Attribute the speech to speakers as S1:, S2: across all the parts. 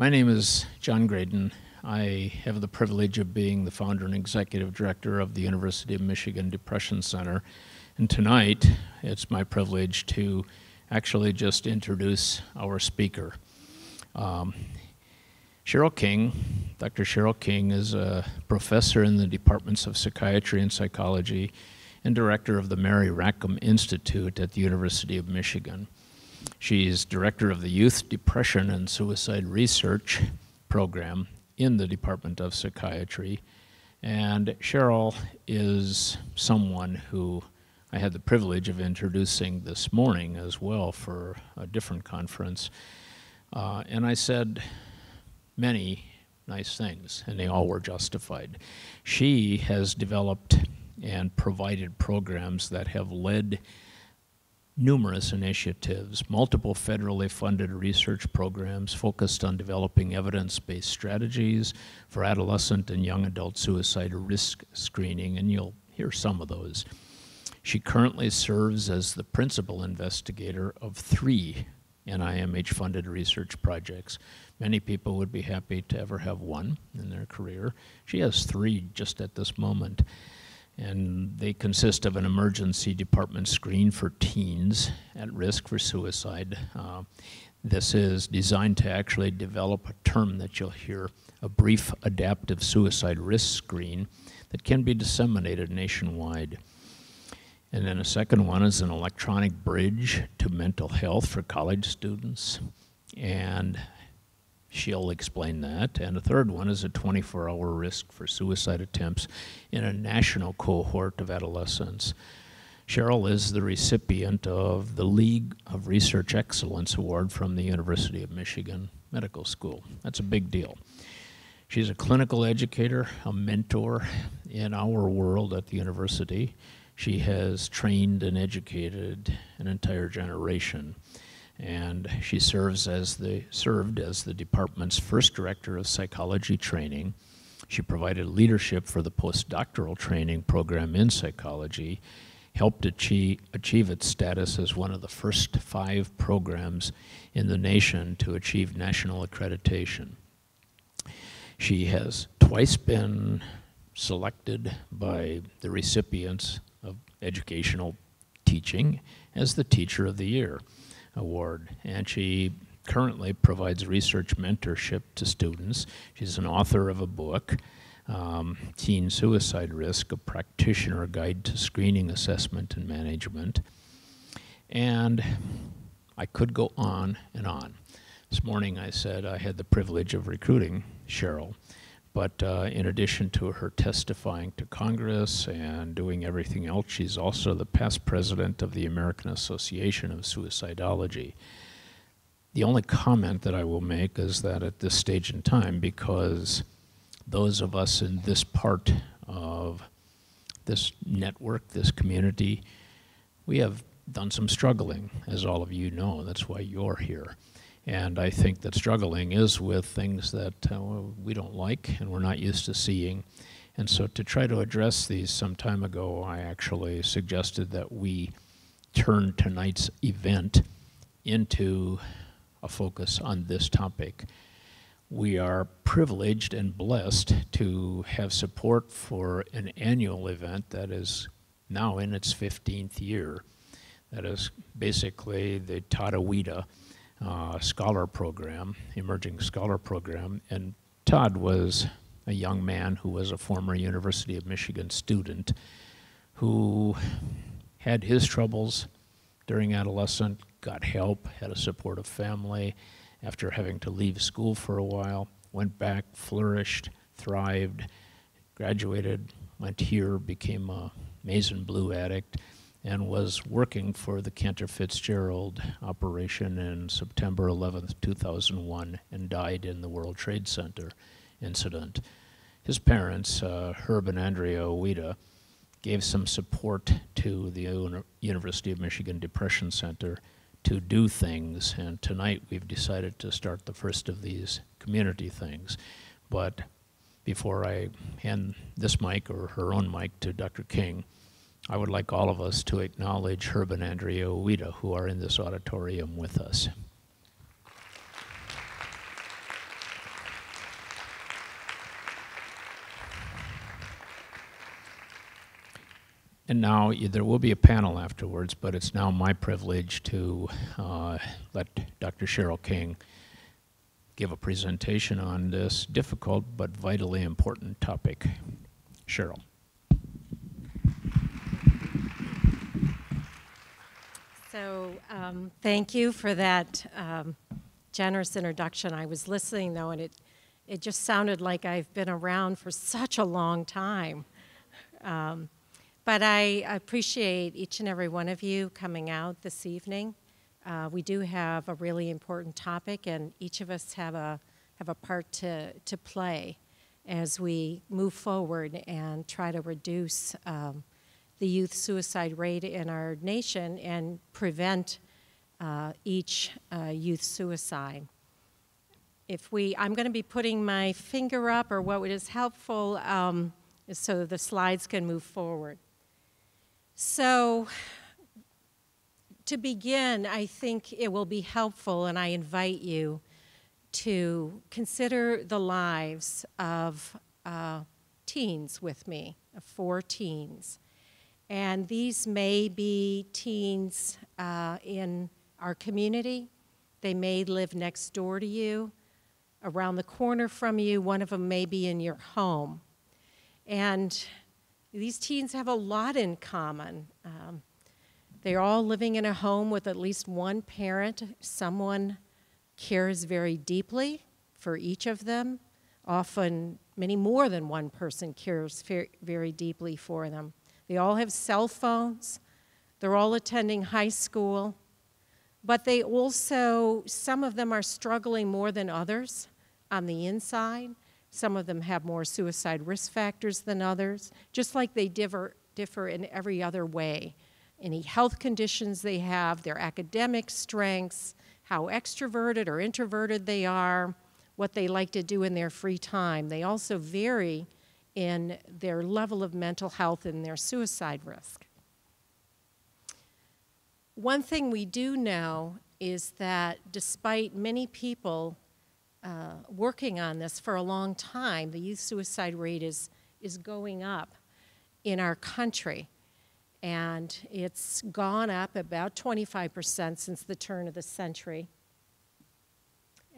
S1: My name is John Greden. I have the privilege of being the founder and executive director of the University of Michigan Depression Center. And tonight, it's my privilege to actually just introduce our speaker. Um, Cheryl King, Dr. Cheryl King, is a professor in the departments of psychiatry and psychology and director of the Mary Rackham Institute at the University of Michigan. She's director of the Youth Depression and Suicide Research Program in the Department of Psychiatry. And Cheryl is someone who I had the privilege of introducing this morning as well for a different conference. Uh, and I said many nice things, and they all were justified. She has developed and provided programs that have led numerous initiatives, multiple federally funded research programs focused on developing evidence-based strategies for adolescent and young adult suicide risk screening, and you'll hear some of those. She currently serves as the principal investigator of three NIMH-funded research projects. Many people would be happy to ever have one in their career. She has three just at this moment and they consist of an emergency department screen for teens at risk for suicide. Uh, this is designed to actually develop a term that you'll hear, a brief adaptive suicide risk screen that can be disseminated nationwide. And then a second one is an electronic bridge to mental health for college students. And She'll explain that. And a third one is a 24 hour risk for suicide attempts in a national cohort of adolescents. Cheryl is the recipient of the League of Research Excellence Award from the University of Michigan Medical School. That's a big deal. She's a clinical educator, a mentor in our world at the university. She has trained and educated an entire generation and she serves as the, served as the department's first director of psychology training. She provided leadership for the postdoctoral training program in psychology, helped achieve, achieve its status as one of the first five programs in the nation to achieve national accreditation. She has twice been selected by the recipients of educational teaching as the Teacher of the Year. Award. And she currently provides research mentorship to students. She's an author of a book, um, Teen Suicide Risk, a practitioner guide to screening, assessment, and management. And I could go on and on. This morning I said I had the privilege of recruiting Cheryl. But uh, in addition to her testifying to Congress and doing everything else, she's also the past president of the American Association of Suicidology. The only comment that I will make is that at this stage in time, because those of us in this part of this network, this community, we have done some struggling, as all of you know. That's why you're here. And I think that struggling is with things that uh, we don't like and we're not used to seeing. And so to try to address these some time ago, I actually suggested that we turn tonight's event into a focus on this topic. We are privileged and blessed to have support for an annual event that is now in its 15th year. That is basically the Todd Ouida uh, scholar program, emerging scholar program, and Todd was a young man who was a former University of Michigan student who had his troubles during adolescence, got help, had a supportive family, after having to leave school for a while, went back, flourished, thrived, graduated, went here, became a Maize and Blue addict, and was working for the Cantor Fitzgerald operation in September 11th, 2001, and died in the World Trade Center incident. His parents, uh, Herb and Andrea Ouida, gave some support to the University of Michigan Depression Center to do things, and tonight we've decided to start the first of these community things. But before I hand this mic or her own mic to Dr. King, I would like all of us to acknowledge Herb and Andrea Ouida, who are in this auditorium with us. And now there will be a panel afterwards, but it's now my privilege to uh, let Dr. Cheryl King give a presentation on this difficult but vitally important topic. Cheryl.
S2: So, um, thank you for that um, generous introduction. I was listening though, and it, it just sounded like I've been around for such a long time. Um, but I appreciate each and every one of you coming out this evening. Uh, we do have a really important topic, and each of us have a, have a part to, to play as we move forward and try to reduce um, the youth suicide rate in our nation and prevent uh, each uh, youth suicide. If we, I'm going to be putting my finger up, or what is helpful, um, so the slides can move forward. So, to begin, I think it will be helpful, and I invite you to consider the lives of uh, teens with me, of four teens. And these may be teens uh, in our community. They may live next door to you, around the corner from you. One of them may be in your home. And these teens have a lot in common. Um, they're all living in a home with at least one parent. Someone cares very deeply for each of them. Often, many more than one person cares very deeply for them. They all have cell phones. They're all attending high school. But they also, some of them are struggling more than others on the inside. Some of them have more suicide risk factors than others, just like they differ, differ in every other way. Any health conditions they have, their academic strengths, how extroverted or introverted they are, what they like to do in their free time. They also vary in their level of mental health and their suicide risk. One thing we do know is that despite many people uh, working on this for a long time, the youth suicide rate is, is going up in our country. And it's gone up about 25% since the turn of the century.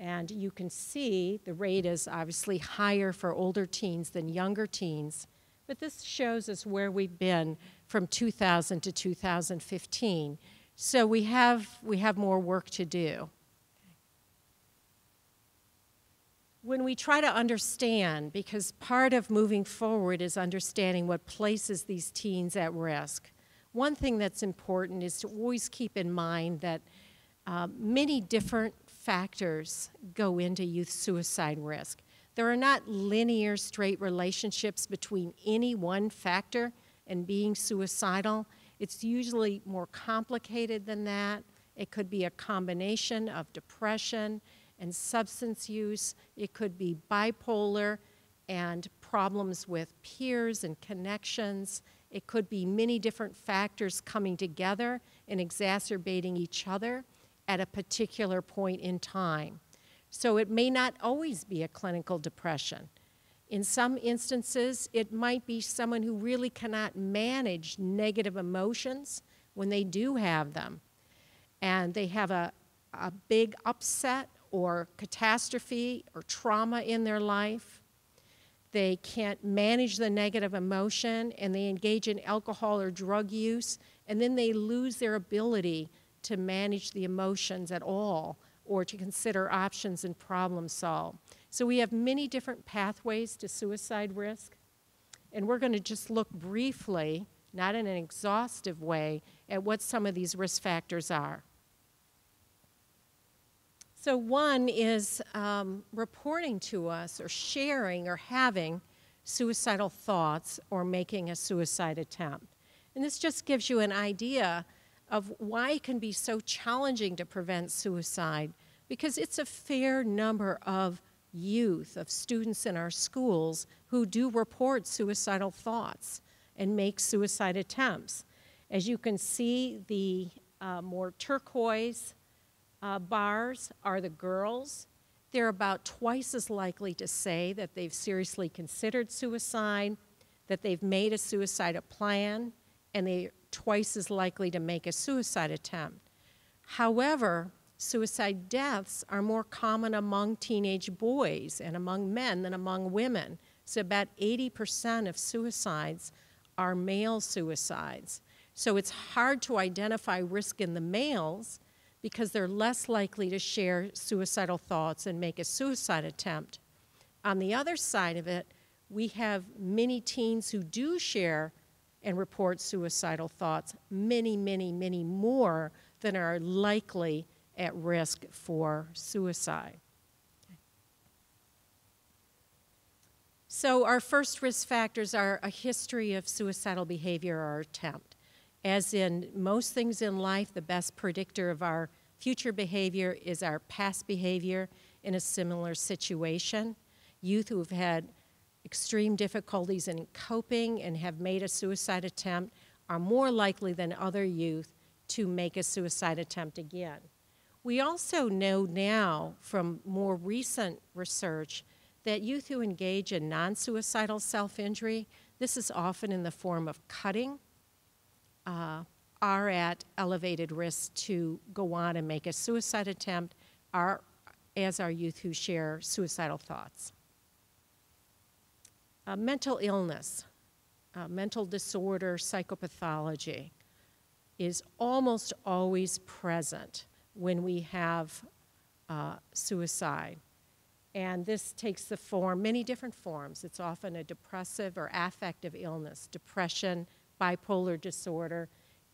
S2: And you can see the rate is obviously higher for older teens than younger teens. But this shows us where we've been from 2000 to 2015. So we have, we have more work to do. When we try to understand, because part of moving forward is understanding what places these teens at risk, one thing that's important is to always keep in mind that uh, many different factors go into youth suicide risk. There are not linear, straight relationships between any one factor and being suicidal. It's usually more complicated than that. It could be a combination of depression and substance use. It could be bipolar and problems with peers and connections. It could be many different factors coming together and exacerbating each other at a particular point in time. So it may not always be a clinical depression. In some instances, it might be someone who really cannot manage negative emotions when they do have them. And they have a, a big upset or catastrophe or trauma in their life. They can't manage the negative emotion and they engage in alcohol or drug use, and then they lose their ability to manage the emotions at all or to consider options and problem solve. So we have many different pathways to suicide risk, and we're going to just look briefly, not in an exhaustive way, at what some of these risk factors are. So one is um, reporting to us or sharing or having suicidal thoughts or making a suicide attempt. And this just gives you an idea of why it can be so challenging to prevent suicide because it's a fair number of youth, of students in our schools who do report suicidal thoughts and make suicide attempts. As you can see, the uh, more turquoise uh, bars are the girls. They're about twice as likely to say that they've seriously considered suicide, that they've made a suicide plan, and they're twice as likely to make a suicide attempt. However, suicide deaths are more common among teenage boys and among men than among women. So, about 80% of suicides are male suicides. So, it's hard to identify risk in the males because they're less likely to share suicidal thoughts and make a suicide attempt. On the other side of it, we have many teens who do share and report suicidal thoughts, many, many, many more than are likely at risk for suicide. So, our first risk factors are a history of suicidal behavior or attempt. As in most things in life, the best predictor of our future behavior is our past behavior in a similar situation. Youth who have had extreme difficulties in coping and have made a suicide attempt are more likely than other youth to make a suicide attempt again. We also know now from more recent research that youth who engage in non suicidal self injury, this is often in the form of cutting, uh, are at elevated risk to go on and make a suicide attempt, are, as are youth who share suicidal thoughts. Uh, mental illness, uh, mental disorder, psychopathology is almost always present when we have uh, suicide. And this takes the form, many different forms. It's often a depressive or affective illness, depression, bipolar disorder,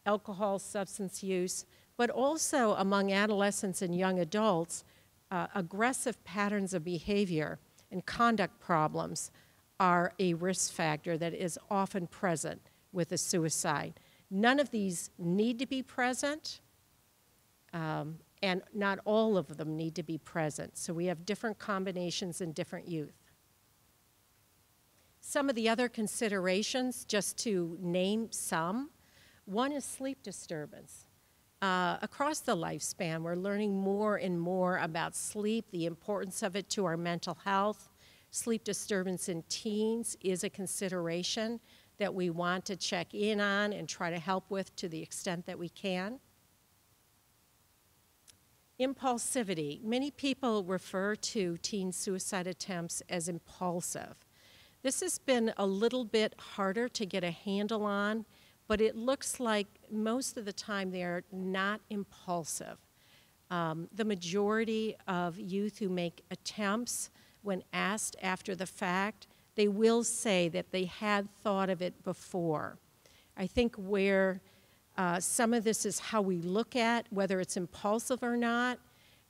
S2: alcohol, substance use, but also among adolescents and young adults, uh, aggressive patterns of behavior and conduct problems are a risk factor that is often present with a suicide. None of these need to be present, um, and not all of them need to be present. So we have different combinations in different youth. Some of the other considerations, just to name some, one is sleep disturbance. Uh, across the lifespan, we're learning more and more about sleep, the importance of it to our mental health. Sleep disturbance in teens is a consideration that we want to check in on and try to help with to the extent that we can. Impulsivity. Many people refer to teen suicide attempts as impulsive. This has been a little bit harder to get a handle on, but it looks like most of the time they're not impulsive. Um, the majority of youth who make attempts, when asked after the fact, they will say that they had thought of it before. I think where uh, some of this is how we look at whether it's impulsive or not.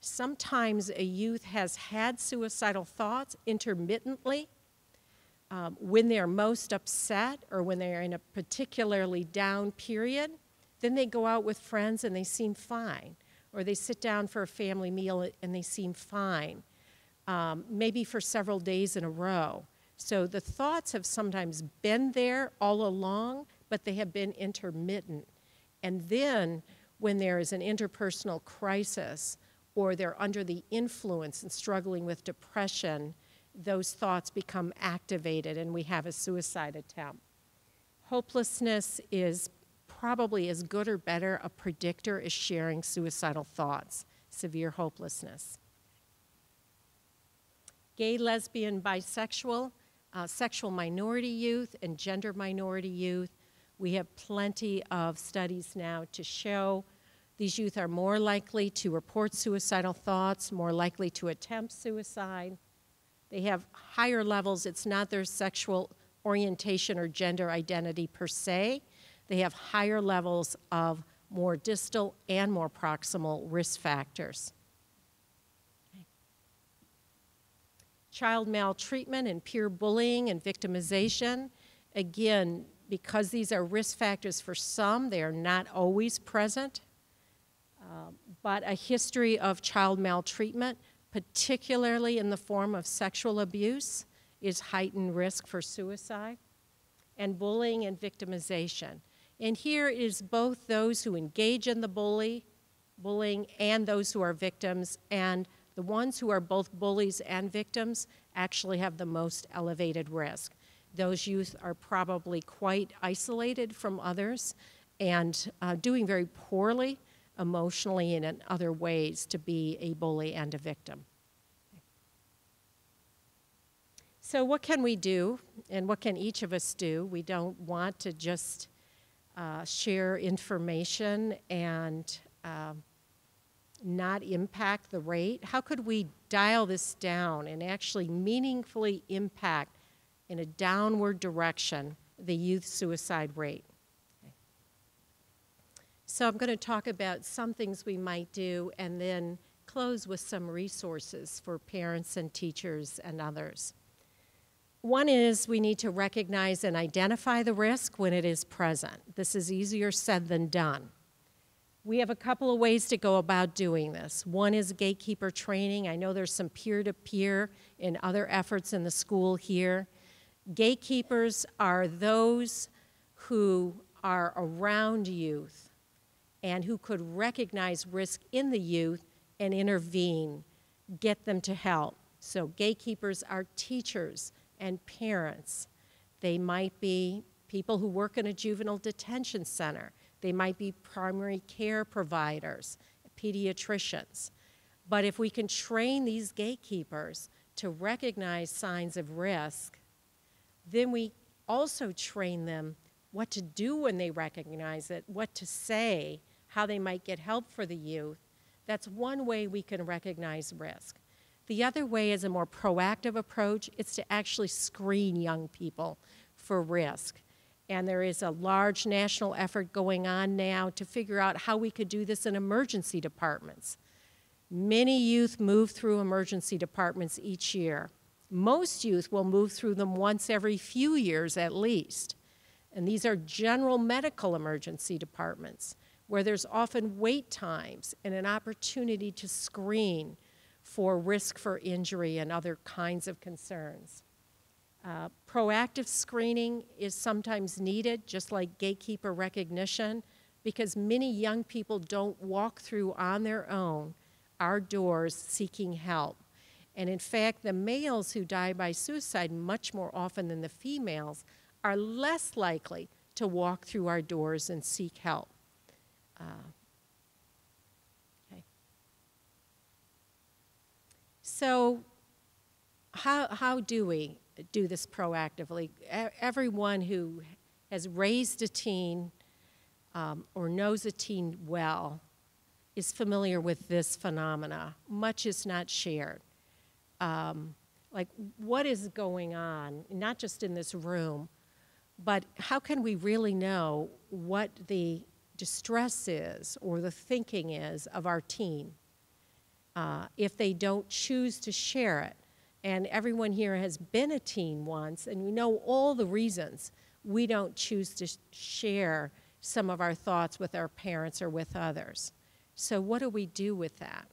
S2: Sometimes a youth has had suicidal thoughts intermittently um, when they're most upset or when they're in a particularly down period. Then they go out with friends and they seem fine, or they sit down for a family meal and they seem fine, um, maybe for several days in a row. So the thoughts have sometimes been there all along, but they have been intermittent. And then, when there is an interpersonal crisis or they're under the influence and struggling with depression, those thoughts become activated and we have a suicide attempt. Hopelessness is probably as good or better a predictor as sharing suicidal thoughts, severe hopelessness. Gay, lesbian, bisexual, uh, sexual minority youth, and gender minority youth we have plenty of studies now to show these youth are more likely to report suicidal thoughts, more likely to attempt suicide. They have higher levels. It's not their sexual orientation or gender identity per se. They have higher levels of more distal and more proximal risk factors. Child maltreatment and peer bullying and victimization. Again, because these are risk factors for some, they are not always present. Uh, but a history of child maltreatment, particularly in the form of sexual abuse, is heightened risk for suicide. And bullying and victimization. And here is both those who engage in the bully, bullying and those who are victims, and the ones who are both bullies and victims actually have the most elevated risk. Those youth are probably quite isolated from others and uh, doing very poorly emotionally and in other ways to be a bully and a victim. So, what can we do, and what can each of us do? We don't want to just uh, share information and uh, not impact the rate. How could we dial this down and actually meaningfully impact in a downward direction the youth suicide rate? So, I'm going to talk about some things we might do and then close with some resources for parents and teachers and others. One is we need to recognize and identify the risk when it is present. This is easier said than done. We have a couple of ways to go about doing this. One is gatekeeper training. I know there's some peer to peer in other efforts in the school here. Gatekeepers are those who are around youth and who could recognize risk in the youth and intervene, get them to help. So, gatekeepers are teachers, and parents. They might be people who work in a juvenile detention center. They might be primary care providers, pediatricians. But if we can train these gatekeepers to recognize signs of risk, then we also train them what to do when they recognize it, what to say, how they might get help for the youth. That's one way we can recognize risk. The other way is a more proactive approach. It's to actually screen young people for risk. And there is a large national effort going on now to figure out how we could do this in emergency departments. Many youth move through emergency departments each year. Most youth will move through them once every few years at least. And these are general medical emergency departments where there's often wait times and an opportunity to screen for risk for injury and other kinds of concerns. Uh, proactive screening is sometimes needed, just like gatekeeper recognition, because many young people don't walk through on their own our doors seeking help. And in fact, the males who die by suicide much more often than the females are less likely to walk through our doors and seek help. Uh, So, how, how do we do this proactively? Everyone who has raised a teen um, or knows a teen well is familiar with this phenomena. Much is not shared. Um, like, what is going on, not just in this room, but how can we really know what the distress is or the thinking is of our teen? uh, if they don't choose to share it. And everyone here has been a teen once, and we know all the reasons we don't choose to share some of our thoughts with our parents or with others. So, what do we do with that?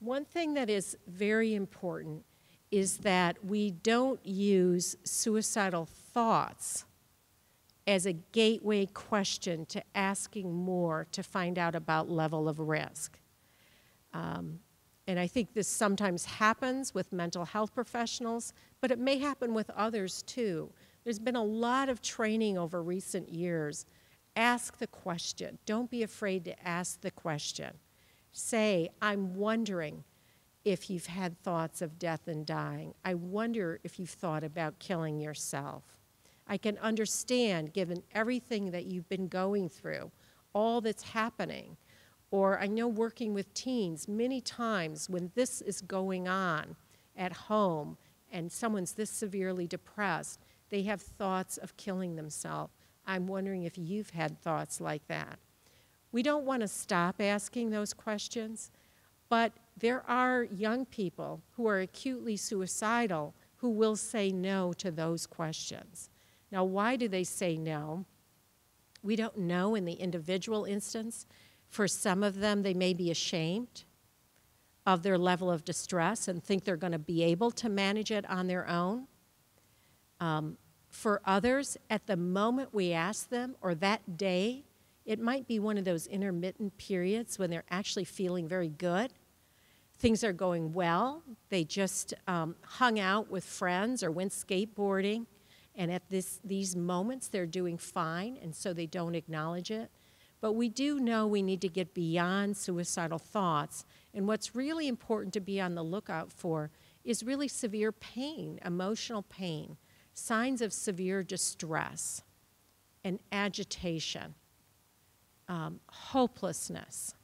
S2: One thing that is very important is that we don't use suicidal thoughts as a gateway question to asking more to find out about level of risk. Um, and I think this sometimes happens with mental health professionals, but it may happen with others too. There's been a lot of training over recent years. Ask the question. Don't be afraid to ask the question. Say, I'm wondering if you've had thoughts of death and dying. I wonder if you've thought about killing yourself. I can understand, given everything that you've been going through, all that's happening or I know working with teens, many times when this is going on at home and someone's this severely depressed, they have thoughts of killing themselves. I'm wondering if you've had thoughts like that. We don't want to stop asking those questions, but there are young people who are acutely suicidal who will say no to those questions. Now, why do they say no? We don't know in the individual instance. For some of them, they may be ashamed of their level of distress and think they're going to be able to manage it on their own. Um, for others, at the moment we ask them, or that day, it might be one of those intermittent periods when they're actually feeling very good. things are going well. They just um, hung out with friends or went skateboarding. And at this, these moments, they're doing fine, and so they don't acknowledge it. But we do know we need to get beyond suicidal thoughts. And what's really important to be on the lookout for is really severe pain, emotional pain, signs of severe distress and agitation, um, hopelessness.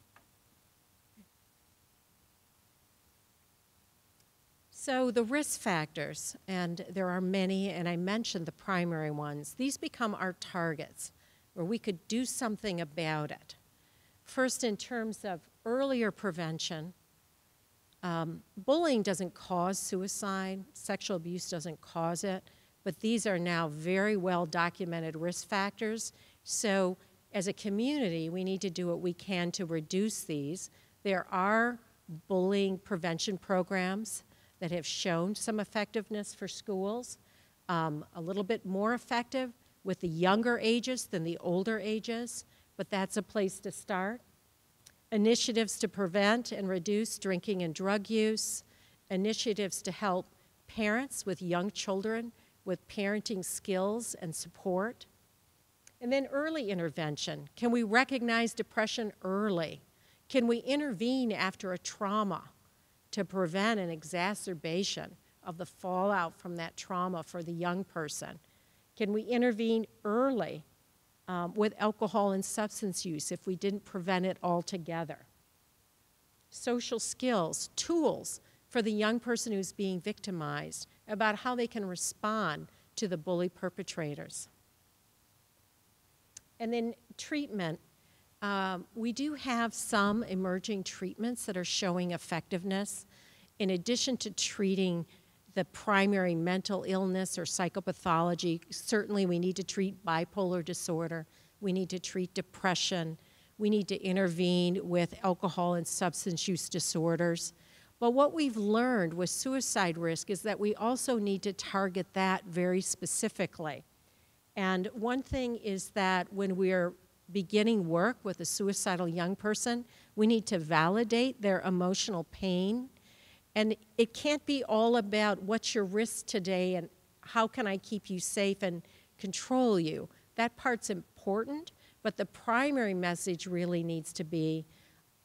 S2: So, the risk factors, and there are many, and I mentioned the primary ones, these become our targets where we could do something about it. First, in terms of earlier prevention, um, bullying doesn't cause suicide, sexual abuse doesn't cause it, but these are now very well documented risk factors. So, as a community, we need to do what we can to reduce these. There are bullying prevention programs that have shown some effectiveness for schools, um, a little bit more effective with the younger ages than the older ages, but that's a place to start. Initiatives to prevent and reduce drinking and drug use, initiatives to help parents with young children with parenting skills and support. And then early intervention. Can we recognize depression early? Can we intervene after a trauma? to prevent an exacerbation of the fallout from that trauma for the young person? Can we intervene early um, with alcohol and substance use if we didn't prevent it altogether? Social skills, tools for the young person who's being victimized about how they can respond to the bully perpetrators. And then treatment um, we do have some emerging treatments that are showing effectiveness. In addition to treating the primary mental illness or psychopathology, certainly we need to treat bipolar disorder, we need to treat depression, we need to intervene with alcohol and substance use disorders. But what we've learned with suicide risk is that we also need to target that very specifically. And one thing is that when we're beginning work with a suicidal young person, we need to validate their emotional pain. And it can't be all about what's your risk today and how can I keep you safe and control you. That part's important, but the primary message really needs to be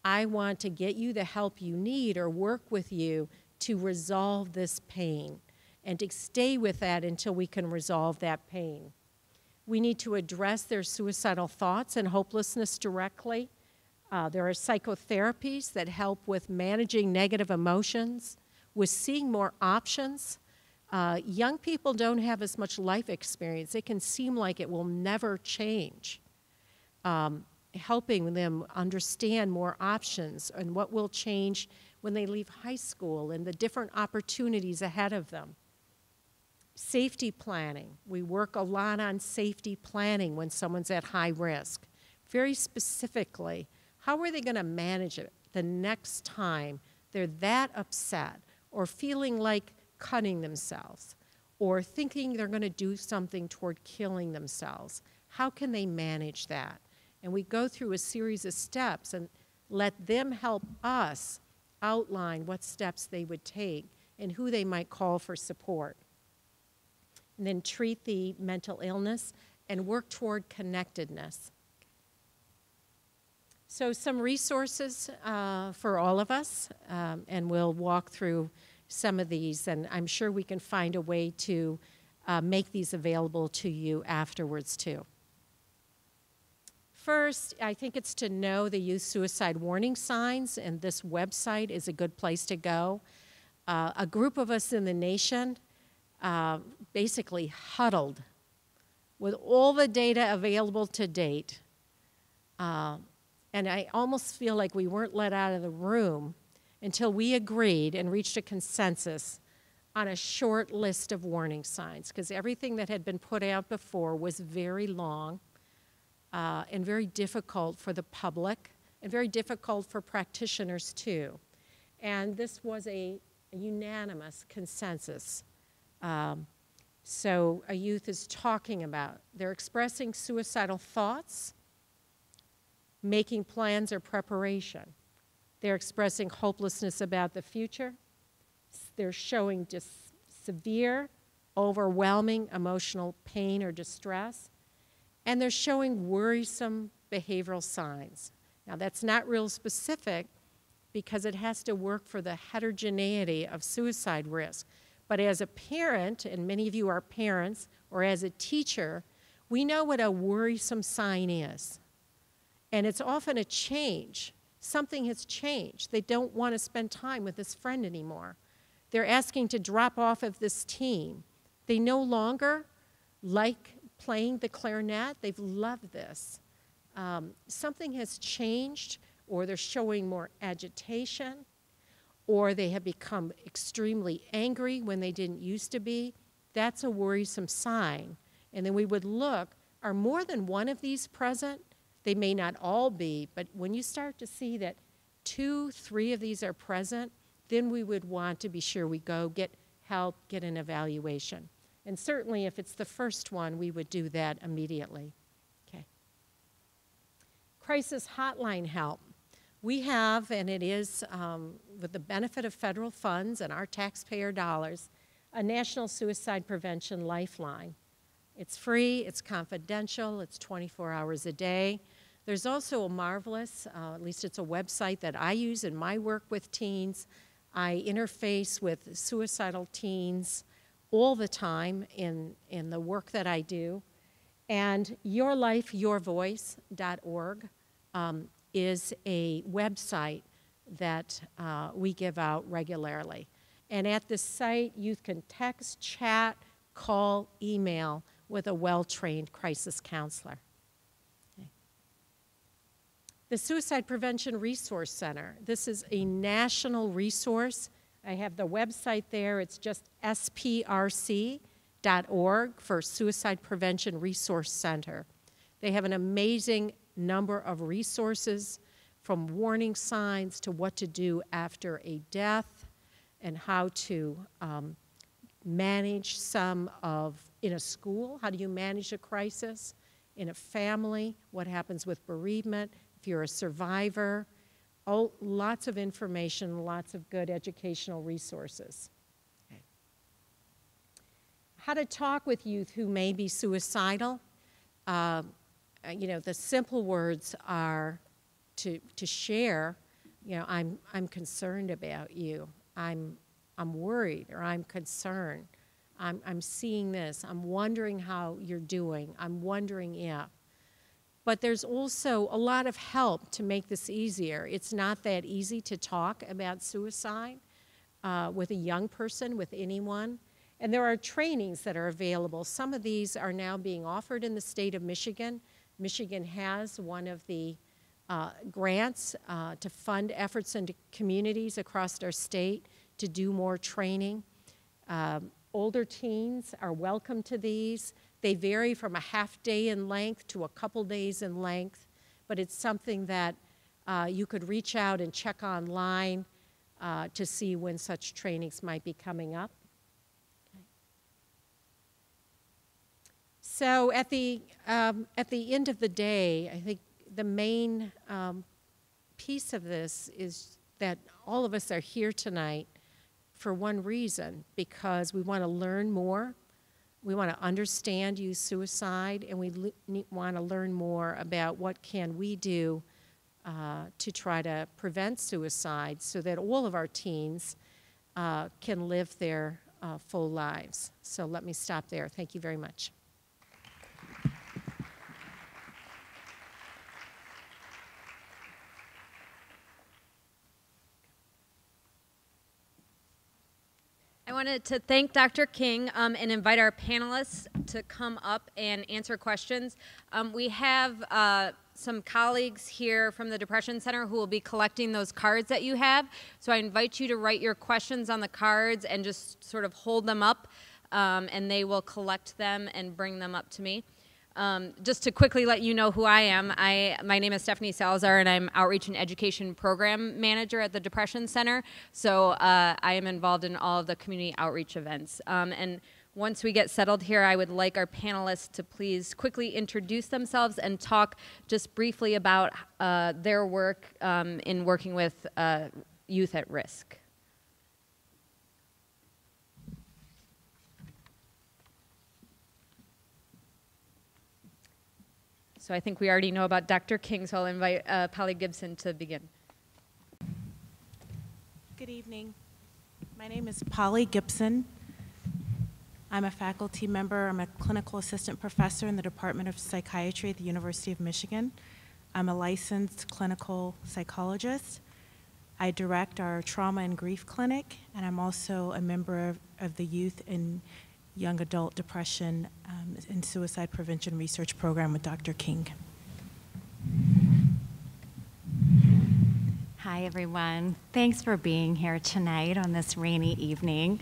S2: I want to get you the help you need or work with you to resolve this pain and to stay with that until we can resolve that pain. We need to address their suicidal thoughts and hopelessness directly. Uh, there are psychotherapies that help with managing negative emotions, with seeing more options. Uh, young people don't have as much life experience. It can seem like it will never change. Um, helping them understand more options and what will change when they leave high school and the different opportunities ahead of them. Safety planning. We work a lot on safety planning when someone's at high risk. Very specifically, how are they going to manage it the next time they're that upset or feeling like cutting themselves or thinking they're going to do something toward killing themselves? How can they manage that? And we go through a series of steps and let them help us outline what steps they would take and who they might call for support and then treat the mental illness and work toward connectedness. So, some resources uh, for all of us, um, and we'll walk through some of these, and I'm sure we can find a way to uh, make these available to you afterwards, too. First, I think it's to know the youth suicide warning signs, and this website is a good place to go. Uh, a group of us in the nation uh, basically huddled with all the data available to date. And I almost feel like we weren't let out of the room until we agreed and reached a consensus on a short list of warning signs, because everything that had been put out before was very long uh, and very difficult for the public and very difficult for practitioners too. And this was a, a unanimous consensus um, so a youth is talking about, they're expressing suicidal thoughts, making plans or preparation, They're expressing hopelessness about the future. They're showing dis- severe, overwhelming emotional pain or distress. And they're showing worrisome behavioral signs. Now, that's not real specific because it has to work for the heterogeneity of suicide risk. But as a parent, and many of you are parents, or as a teacher, we know what a worrisome sign is. And it's often a change. Something has changed. They don't want to spend time with this friend anymore. They're asking to drop off of this team. They no longer like playing the clarinet. They've loved this. Um, something has changed, or they're showing more agitation, or they have become extremely angry when they didn't used to be. That's a worrisome sign. And then we would look are more than one of these present? They may not all be, but when you start to see that two, three of these are present, then we would want to be sure we go get help, get an evaluation. And certainly if it's the first one, we would do that immediately. Okay. Crisis hotline help. We have, and it is um, with the benefit of federal funds and our taxpayer dollars, a National Suicide Prevention Lifeline. It's free, it's confidential, it's 24 hours a day. There's also a marvelous, uh, at least it's a website that I use in my work with teens. I interface with suicidal teens all the time in, in the work that I do. And yourlifeyourvoice.org um, is a website that uh, we give out regularly. And at this site, youth can text, chat, call, email with a well trained crisis counselor. The Suicide Prevention Resource Center. This is a national resource. I have the website there. It's just sprc.org for Suicide Prevention Resource Center. They have an amazing number of resources from warning signs to what to do after a death and how to um, manage some of in a school, how do you manage a crisis? In a family, what happens with bereavement? If you're a survivor, oh, lots of information, lots of good educational resources. Okay. How to talk with youth who may be suicidal. Uh, you know, the simple words are to, to share, you know, I'm, I'm concerned about you. I'm, I'm worried or I'm concerned. I'm, I'm seeing this. I'm wondering how you're doing. I'm wondering if. But there's also a lot of help to make this easier. It's not that easy to talk about suicide uh, with a young person, with anyone. And there are trainings that are available. Some of these are now being offered in the state of Michigan. Michigan has one of the uh, grants uh, to fund efforts into communities across our state to do more training. Um, older teens are welcome to these. They vary from a half day in length to a couple days in length, but it's something that uh, you could reach out and check online uh, to see when such trainings might be coming up. So at the, um, at the end of the day, I think the main um, piece of this is that all of us are here tonight for one reason because we want to learn more. We want to understand youth suicide, and we want to learn more about what can we do uh, to try to prevent suicide so that all of our teens uh, can live their uh, full lives. So let me stop there. Thank you very much.
S3: Wanted to thank Dr. King um, and invite our panelists to come up and answer questions. Um, we have uh, some colleagues here from the Depression Center who will be collecting those cards that you have. So I invite you to write your questions on the cards and just sort of hold them up, um, and they will collect them and bring them up to me. Um, just to quickly let you know who I am, I, my name is Stephanie Salazar, and I'm Outreach and Education Program Manager at the Depression Center. So uh, I am involved in all of the community outreach events. Um, and once we get settled here, I would like our panelists to please quickly introduce themselves and talk just briefly about uh, their work um, in working with uh, youth at risk. So I think we already know about Dr. King, so I'll invite uh, Polly Gipson to begin.
S4: Good evening. My name is Polly Gipson. I'm a faculty member. I'm a clinical assistant professor in the Department of Psychiatry at the University of Michigan. I'm a licensed clinical psychologist. I direct our trauma and grief clinic, and I'm also a member of, of the Youth and Young Adult Depression um, and Suicide Prevention Research Program with Dr. King.
S5: Hi, everyone. Thanks for being here tonight on this rainy evening.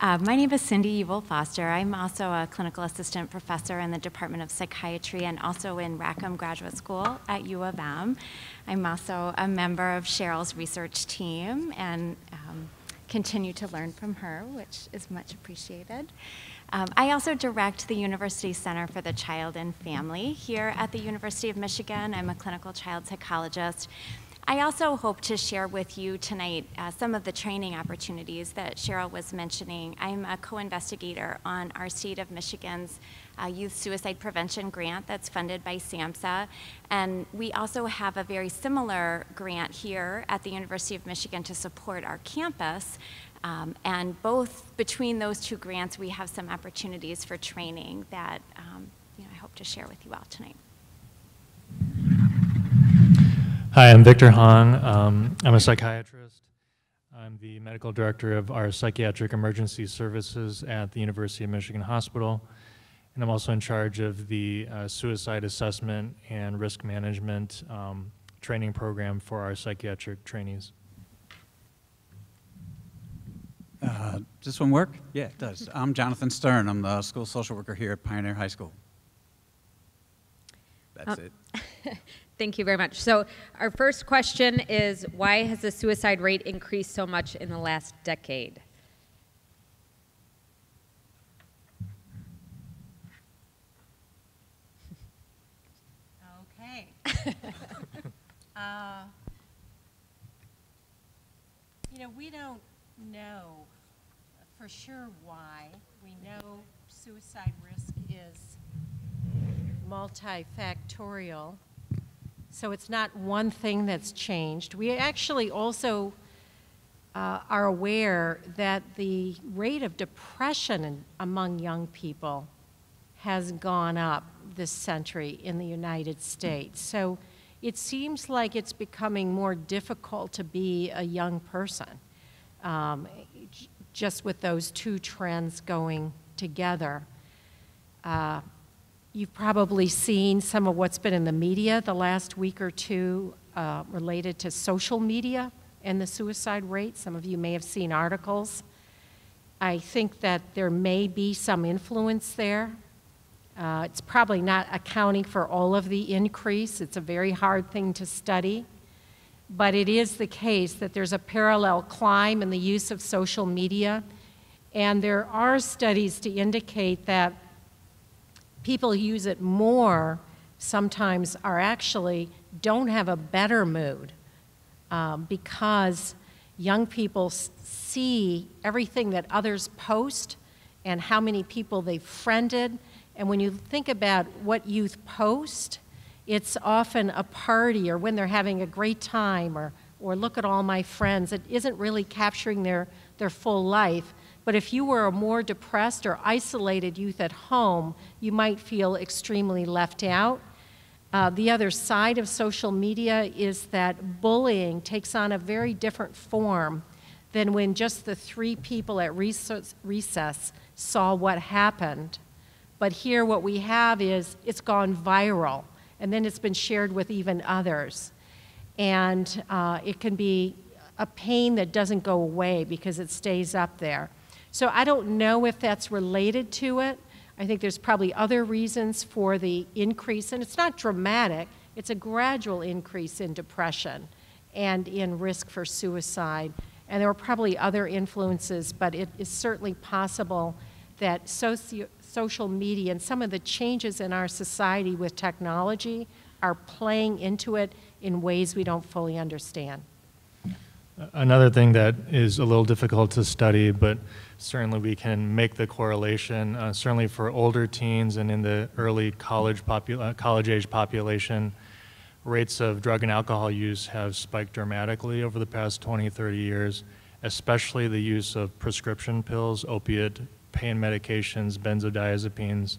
S5: Uh, my name is Cindy Ewell Foster. I'm also a clinical assistant professor in the Department of Psychiatry and also in Rackham Graduate School at U of M. I'm also a member of Cheryl's research team and um, continue to learn from her, which is much appreciated. Um, I also direct the University Center for the Child and Family here at the University of Michigan. I'm a clinical child psychologist. I also hope to share with you tonight uh, some of the training opportunities that Cheryl was mentioning. I'm a co-investigator on our state of Michigan's uh, youth suicide prevention grant that's funded by SAMHSA. And we also have a very similar grant here at the University of Michigan to support our campus. Um, and both between those two grants, we have some opportunities for training that um, you know, I hope to share with you all tonight.
S6: Hi, I'm Victor Hong. Um, I'm a psychiatrist. I'm the medical director of our psychiatric emergency services at the University of Michigan Hospital. And I'm also in charge of the uh, suicide assessment and risk management um, training program for our psychiatric trainees.
S7: Uh, does this one work? Yeah, it does. I'm Jonathan Stern. I'm the school social worker here at Pioneer High School. That's
S3: Uh,
S7: it.
S3: Thank you very much. So, our first question is why has the suicide rate increased so much in the last decade?
S2: Okay. Uh, You know, we don't know for sure why. We know suicide risk is multifactorial. So it's not one thing that's changed. We actually also uh, are aware that the rate of depression in, among young people has gone up this century in the United States. So it seems like it's becoming more difficult to be a young person, um, just with those two trends going together. Uh, You've probably seen some of what's been in the media the last week or two uh, related to social media and the suicide rate. Some of you may have seen articles. I think that there may be some influence there. Uh, it's probably not accounting for all of the increase. It's a very hard thing to study. But it is the case that there's a parallel climb in the use of social media. And there are studies to indicate that people who use it more sometimes are actually don't have a better mood um, because young people see everything that others post and how many people they've friended. And when you think about what youth post, it's often a party or when they're having a great time or, or look at all my friends. It isn't really capturing their, their full life. But if you were a more depressed or isolated youth at home, you might feel extremely left out. Uh, the other side of social media is that bullying takes on a very different form than when just the three people at recess, recess saw what happened. But here, what we have is it's gone viral, and then it's been shared with even others. And uh, it can be a pain that doesn't go away because it stays up there. So I don't know if that's related to it. I think there's probably other reasons for the increase, and it's not dramatic, it's a gradual increase in depression and in risk for suicide. And there are probably other influences, but it is certainly possible that socio- social media and some of the changes in our society with technology are playing into it in ways we don't fully understand.
S6: Another thing that is a little difficult to study, but certainly we can make the correlation, uh, certainly for older teens and in the early college, uh, college age population, rates of drug and alcohol use have spiked dramatically over the past 20, 30 years, especially the use of prescription pills, opiate, pain medications, benzodiazepines.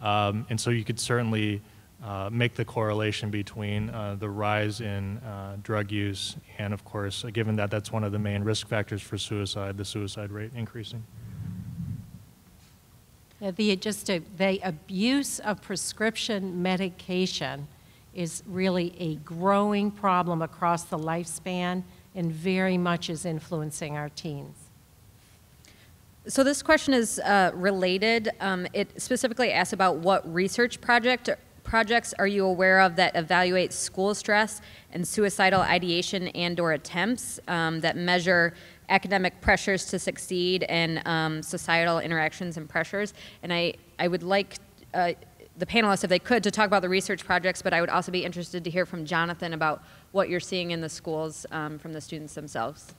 S6: Um, and so you could certainly uh, make the correlation between uh, the rise in uh, drug use and, of course, uh, given that that's one of the main risk factors for suicide, the suicide rate increasing.
S2: Yeah, The, just a, the abuse of prescription medication is really a growing problem across the lifespan and very much is influencing our teens.
S3: So this question is uh, related. Um, it specifically asks about what research project projects are you aware of that evaluate school stress and suicidal ideation and/or attempts um, that measure academic pressures to succeed and um, societal interactions and pressures? And I, I would like uh, the panelists, if they could, to talk about the research projects, but I would also be interested to hear from Jonathan about what you're seeing in the schools um, from the students themselves.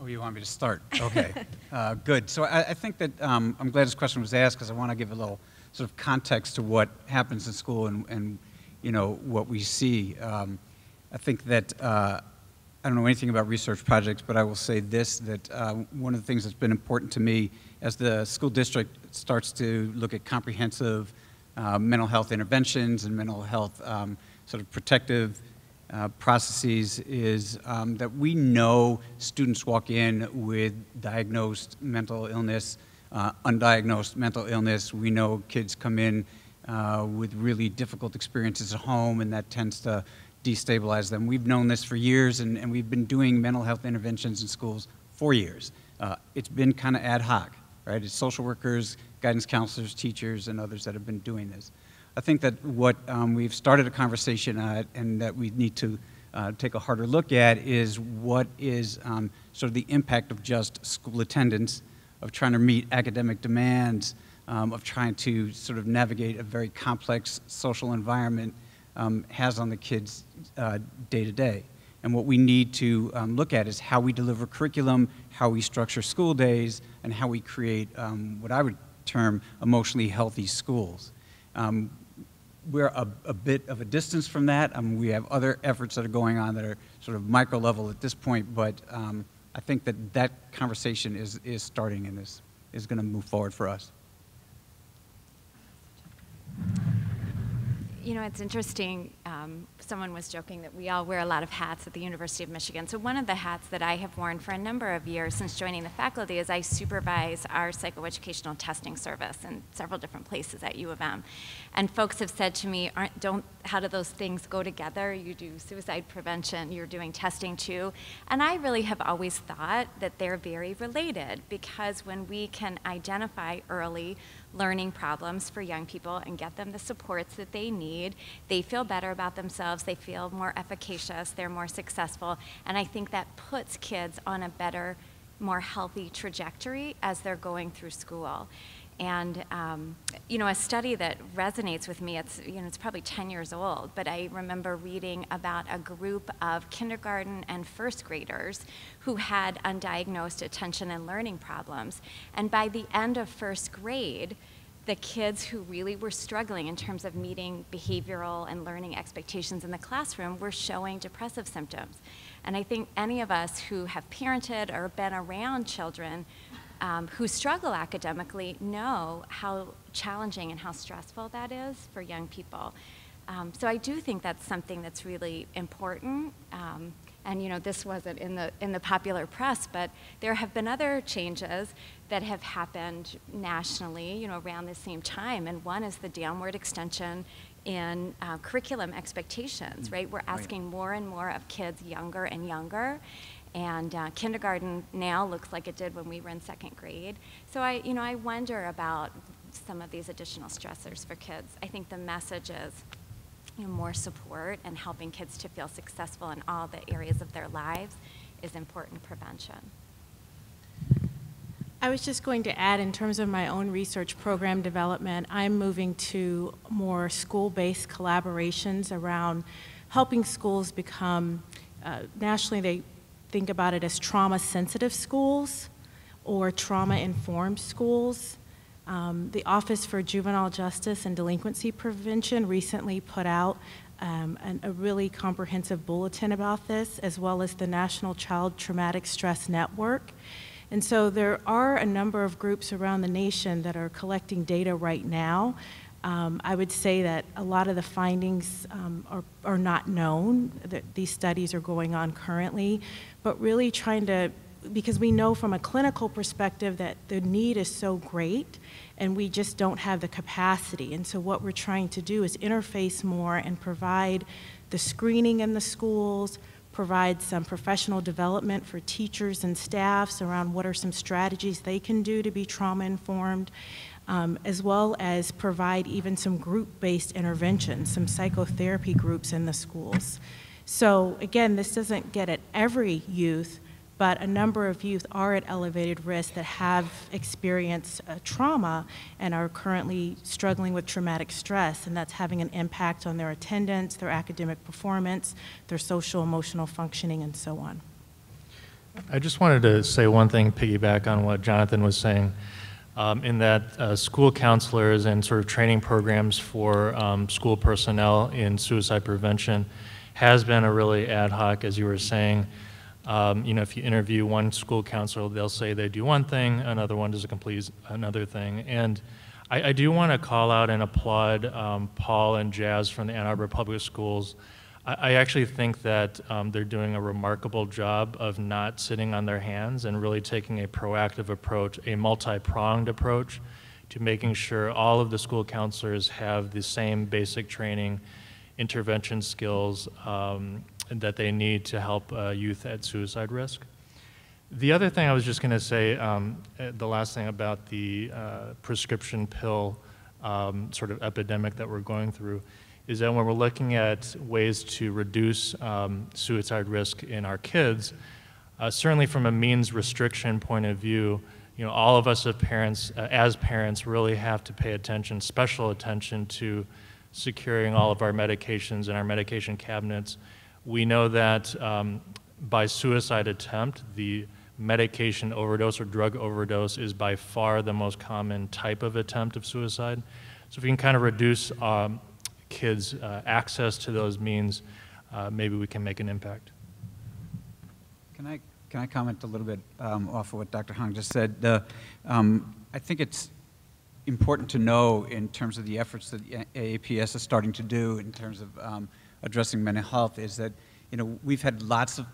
S7: Oh, you want me to start? Okay, uh, good. So I, I think that um, I'm glad this question was asked because I want to give a little sort of context to what happens in school and, and you know what we see. Um, I think that uh, I don't know anything about research projects, but I will say this: that uh, one of the things that's been important to me as the school district starts to look at comprehensive uh, mental health interventions and mental health um, sort of protective uh, processes is um, that we know students walk in with diagnosed mental illness, uh, undiagnosed mental illness. We know kids come in uh, with really difficult experiences at home, and that tends to destabilize them. We've known this for years, and, and we've been doing mental health interventions in schools for years. Uh, it's been kind of ad hoc, right? It's social workers, guidance counselors, teachers, and others that have been doing this. I think that what um, we've started a conversation at and that we need to uh, take a harder look at is what is um, sort of the impact of just school attendance, of trying to meet academic demands, um, of trying to sort of navigate a very complex social environment um, has on the kids day to day. And what we need to um, look at is how we deliver curriculum, how we structure school days, and how we create um, what I would term emotionally healthy schools. Um, we're a, a, bit of a distance from that. Mean, we have other efforts that are going on that are sort of micro level at this point, but um, I think that that conversation is, is starting and is, is going to move forward for us.
S5: You know, it's interesting. Um, someone was joking that we all wear a lot of hats at the University of Michigan. So, one of the hats that I have worn for a number of years since joining the faculty is I supervise our psychoeducational testing service in several different places at U of M. And folks have said to me, Aren't, don't, how do those things go together? You do suicide prevention, you're doing testing too. And I really have always thought that they're very related because when we can identify early learning problems for young people and get them the supports that they need. They feel better about themselves, they feel more efficacious, they're more successful, and I think that puts kids on a better, more healthy trajectory as they're going through school. And um, you know, a study that resonates with me, it's, you know, it's probably 10 years old, but I remember reading about a group of kindergarten and first graders who had undiagnosed attention and learning problems. And by the end of first grade, the kids who really were struggling in terms of meeting behavioral and learning expectations in the classroom were showing depressive symptoms. And I think any of us who have parented or been around children um, who struggle academically know how challenging and how stressful that is for young people. Um, so I do think that's something that's really important. Um, and you know, this wasn't in the in the popular press, but there have been other changes that have happened nationally, you know, around the same time. And one is the downward extension in uh, curriculum expectations, right? We're asking more and more of kids younger and younger. And uh, kindergarten now looks like it did when we were in second grade. So I, you know, I wonder about some of these additional stressors for kids. I think the message is you know, more support and helping kids to feel successful in all the areas of their lives is important prevention.
S4: I was just going to add, in terms of my own research program development, I'm moving to more school-based collaborations around helping schools become, uh, nationally they think about it as trauma-sensitive schools or trauma-informed schools. Um, the Office for Juvenile Justice and Delinquency Prevention recently put out um, an, a really comprehensive bulletin about this, as well as the National Child Traumatic Stress Network. And so there are a number of groups around the nation that are collecting data right now. Um, I would say that a lot of the findings um, are, are not known, that these studies are going on currently, but really trying to, because we know from a clinical perspective that the need is so great and we just don't have the capacity. And so what we're trying to do is interface more and provide the screening in the schools, provide some professional development for teachers and staffs around what are some strategies they can do to be trauma informed, um, as well as provide even some group-based interventions, some psychotherapy groups in the schools. So again, this doesn't get at every youth, but a number of youth are at elevated risk that have experienced uh, trauma and are currently struggling with traumatic stress, and that's having an impact on their attendance, their academic performance, their social emotional functioning, and so on.
S6: I just wanted to say one thing, piggyback on what Jonathan was saying, um, in that uh, school counselors and sort of training programs for um, school personnel in suicide prevention has been a really ad hoc, as you were saying. Um, you know, if you interview one school counselor, they'll say they do one thing, another one does a complete another thing. And I, I do want to call out and applaud um, Paul and Jazz from the Ann Arbor Public Schools. I, actually think that um, they're doing a remarkable job of not sitting on their hands and really taking a proactive approach, a multi-pronged approach to making sure all of the school counselors have the same basic training, intervention skills, um, that they need to help uh, youth at suicide risk. The other thing I was just going to say, um, uh, the last thing about the uh, prescription pill um, sort of epidemic that we're going through, is that when we're looking at ways to reduce um, suicide risk in our kids, uh, certainly from a means restriction point of view, you know, all of us as parents, uh, as parents, really have to pay attention, special attention to securing all of our medications and our medication cabinets we know that um, by suicide attempt, the medication overdose or drug overdose is by far the most common type of attempt of suicide. So if we can kind of reduce um, kids' uh, access to those means, uh, maybe we can make an impact.
S7: Can I, can I comment a little bit um, off of what Dr. Hong just said? Um, I think it's important to know in terms of the efforts that AAPS is starting to do in terms of um, addressing mental health is that, you know, we've had lots of,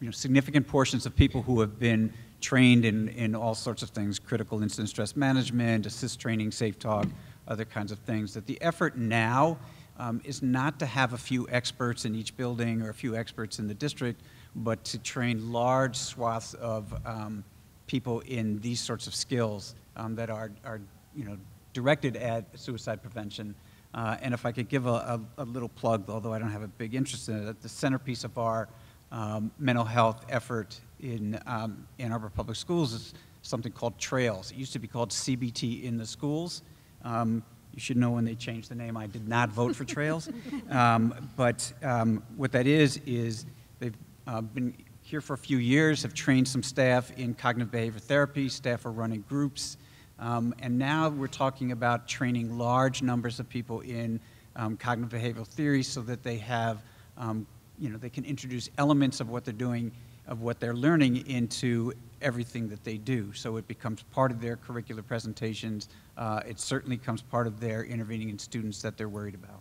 S7: you know, significant portions of people who have been trained in, in all sorts of things, critical incident stress management, ASIST training, safeTALK, other kinds of things, that the effort now um, is not to have a few experts in each building or a few experts in the district, but to train large swaths of um, people in these sorts of skills um, that are, are, you know, directed at suicide prevention uh, and if I could give a, a, a, little plug, although I don't have a big interest in it, the centerpiece of our um, mental health effort in um, Ann Arbor Public Schools is something called TRAILS. It used to be called CBT in the schools. Um, you should know when they changed the name, I did not vote for TRAILS. Um, but um, what that is, is they've uh, been here for a few years, have trained some staff in cognitive behavior therapy, staff are running groups, um, and now we're talking about training large numbers of people in um, cognitive behavioral theory so that they have, um, you know, they can introduce elements of what they're doing, of what they're learning into everything that they do. So it becomes part of their curricular presentations. Uh, it certainly becomes part of their intervening in students that they're worried about.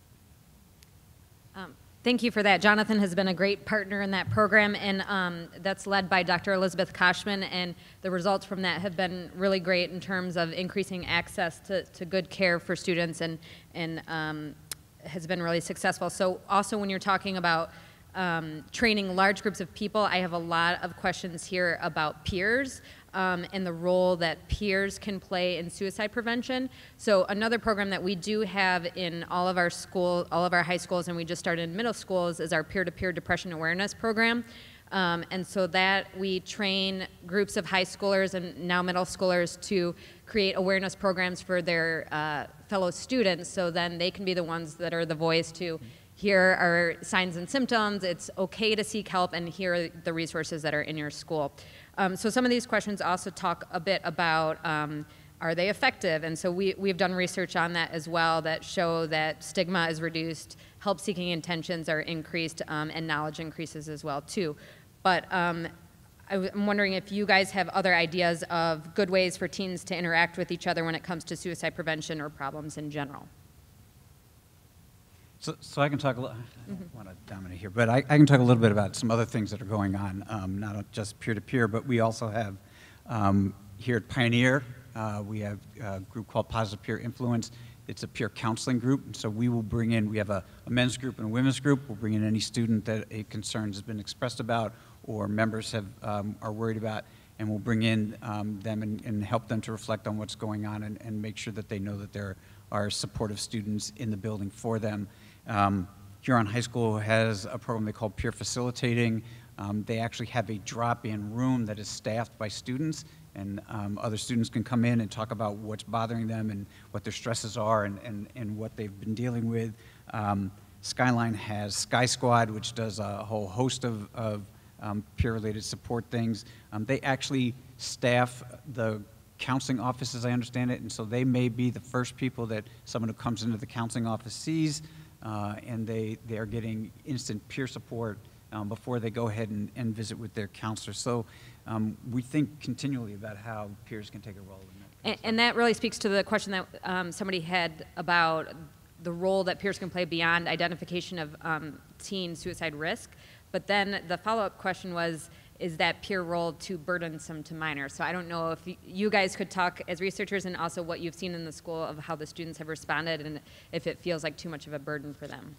S3: Um, Thank you for that. Jonathan has been a great partner in that program, and um, that's led by Dr. Elizabeth Koschmann, and the results from that have been really great in terms of increasing access to, to good care for students and, and um, has been really successful. So also when you're talking about um, training large groups of people, I have a lot of questions here about peers um, and the role that peers can play in suicide prevention. So another program that we do have in all of our school, all of our high schools, and we just started in middle schools, is our peer-to-peer -peer depression awareness program. Um, and so that we train groups of high schoolers and now middle schoolers to create awareness programs for their uh, fellow students so then they can be the ones that are the voice to here are signs and symptoms, it's okay to seek help, and here are the resources that are in your school. Um, so some of these questions also talk a bit about um, are they effective? And so we, we've done research on that as well that show that stigma is reduced, help-seeking intentions are increased, um, and knowledge increases as well too. But um, I'm wondering if you guys have other ideas of good ways for teens to interact with each other when it comes to suicide prevention or problems in general.
S7: So, so I can talk a little, I don't want to dominate here, but I, I can talk a little bit about some other things that are going on, um, not just peer-to-peer, but we also have, um, here at Pioneer, uh, we have a group called Positive Peer Influence. It's a peer counseling group, and so we will bring in, we have a, a men's group and a women's group. We'll bring in any student that a concern has been expressed about or members have, um, are worried about, and we'll bring in um, them and, and help them to reflect on what's going on and, and make sure that they know that there are supportive students in the building for them. Um, Huron High School has a program they call Peer Facilitating. Um, they actually have a drop-in room that is staffed by students, and um, other students can come in and talk about what's bothering them and what their stresses are and, and, and what they've been dealing with. Um, Skyline has Sky Squad, which does a whole host of, of um, peer-related support things. Um, they actually staff the counseling office, as I understand it, and so they may be the first people that someone who comes into the counseling office sees, uh, and they, they are getting instant peer support um, before they go ahead and, and visit with their counselor. So um, we think continually about how peers can take a role in that.
S3: And, and that really speaks to the question that um, somebody had about the role that peers can play beyond identification of um, teen suicide risk. But then the follow-up question was, is that peer role too burdensome to minors? So I don't know if you guys could talk as researchers and also what you've seen in the school of how the students have responded and if it feels like too much of a burden for them.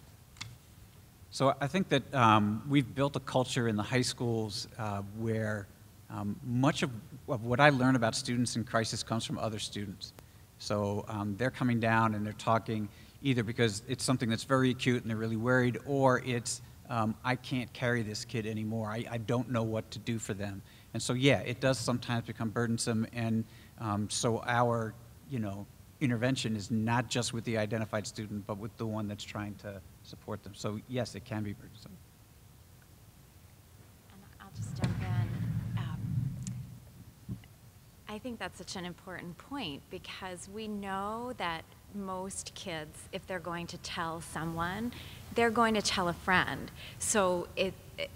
S7: So I think that um, we've built a culture in the high schools uh, where um, much of, of what I learn about students in crisis comes from other students. So um, they're coming down and they're talking either because it's something that's very acute and they're really worried, or it's um, I can't carry this kid anymore. I, I don't know what to do for them. And so yeah, it does sometimes become burdensome. And um, so our you know intervention is not just with the identified student, but with the one that's trying to support them. So yes, it can be burdensome.
S5: And I'll just jump in. Um, I think that's such an important point because we know that most kids, if they're going to tell someone, they're going to tell a friend. So it, it,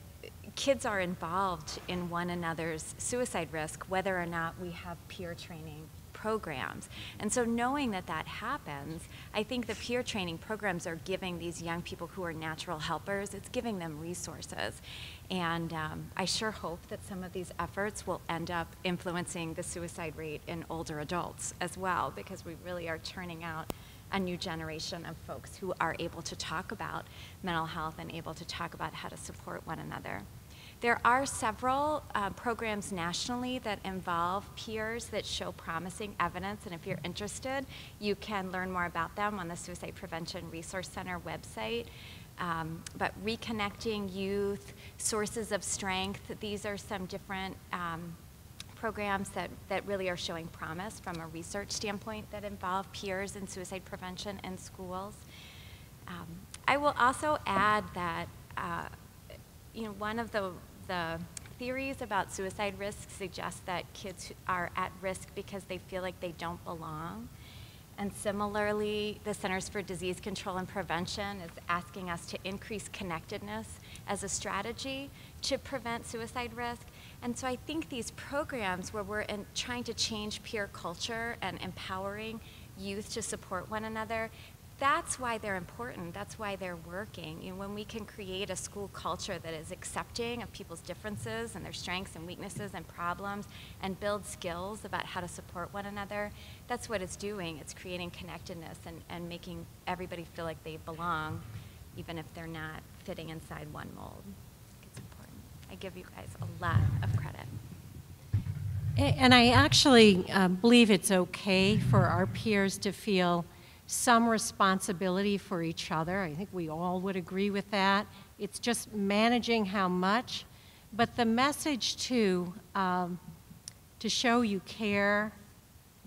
S5: kids are involved in one another's suicide risk, whether or not we have peer training programs. And so knowing that that happens, I think the peer training programs are giving these young people who are natural helpers, it's giving them resources. And um, I sure hope that some of these efforts will end up influencing the suicide rate in older adults as well, because we really are churning out a new generation of folks who are able to talk about mental health and able to talk about how to support one another. There are several uh, programs nationally that involve peers that show promising evidence, and if you're interested, you can learn more about them on the Suicide Prevention Resource Center website. Um, but reconnecting youth, sources of strength, these are some different um, programs that, that really are showing promise from a research standpoint that involve peers in suicide prevention in schools. Um, I will also add that uh, you know, one of the, the theories about suicide risk suggests that kids are at risk because they feel like they don't belong. And similarly, the Centers for Disease Control and Prevention is asking us to increase connectedness as a strategy to prevent suicide risk. And so I think these programs where we're in, trying to change peer culture and empowering youth to support one another, that's why they're important. That's why they're working. You know, when we can create a school culture that is accepting of people's differences and their strengths and weaknesses and problems and build skills about how to support one another, that's what it's doing. It's creating connectedness and, and making everybody feel like they belong, even if they're not fitting inside one mold. I give you guys a lot of credit.
S2: And I actually uh, believe it's okay for our peers to feel some responsibility for each other. I think we all would agree with that. It's just managing how much, But the message too, um, to show you care,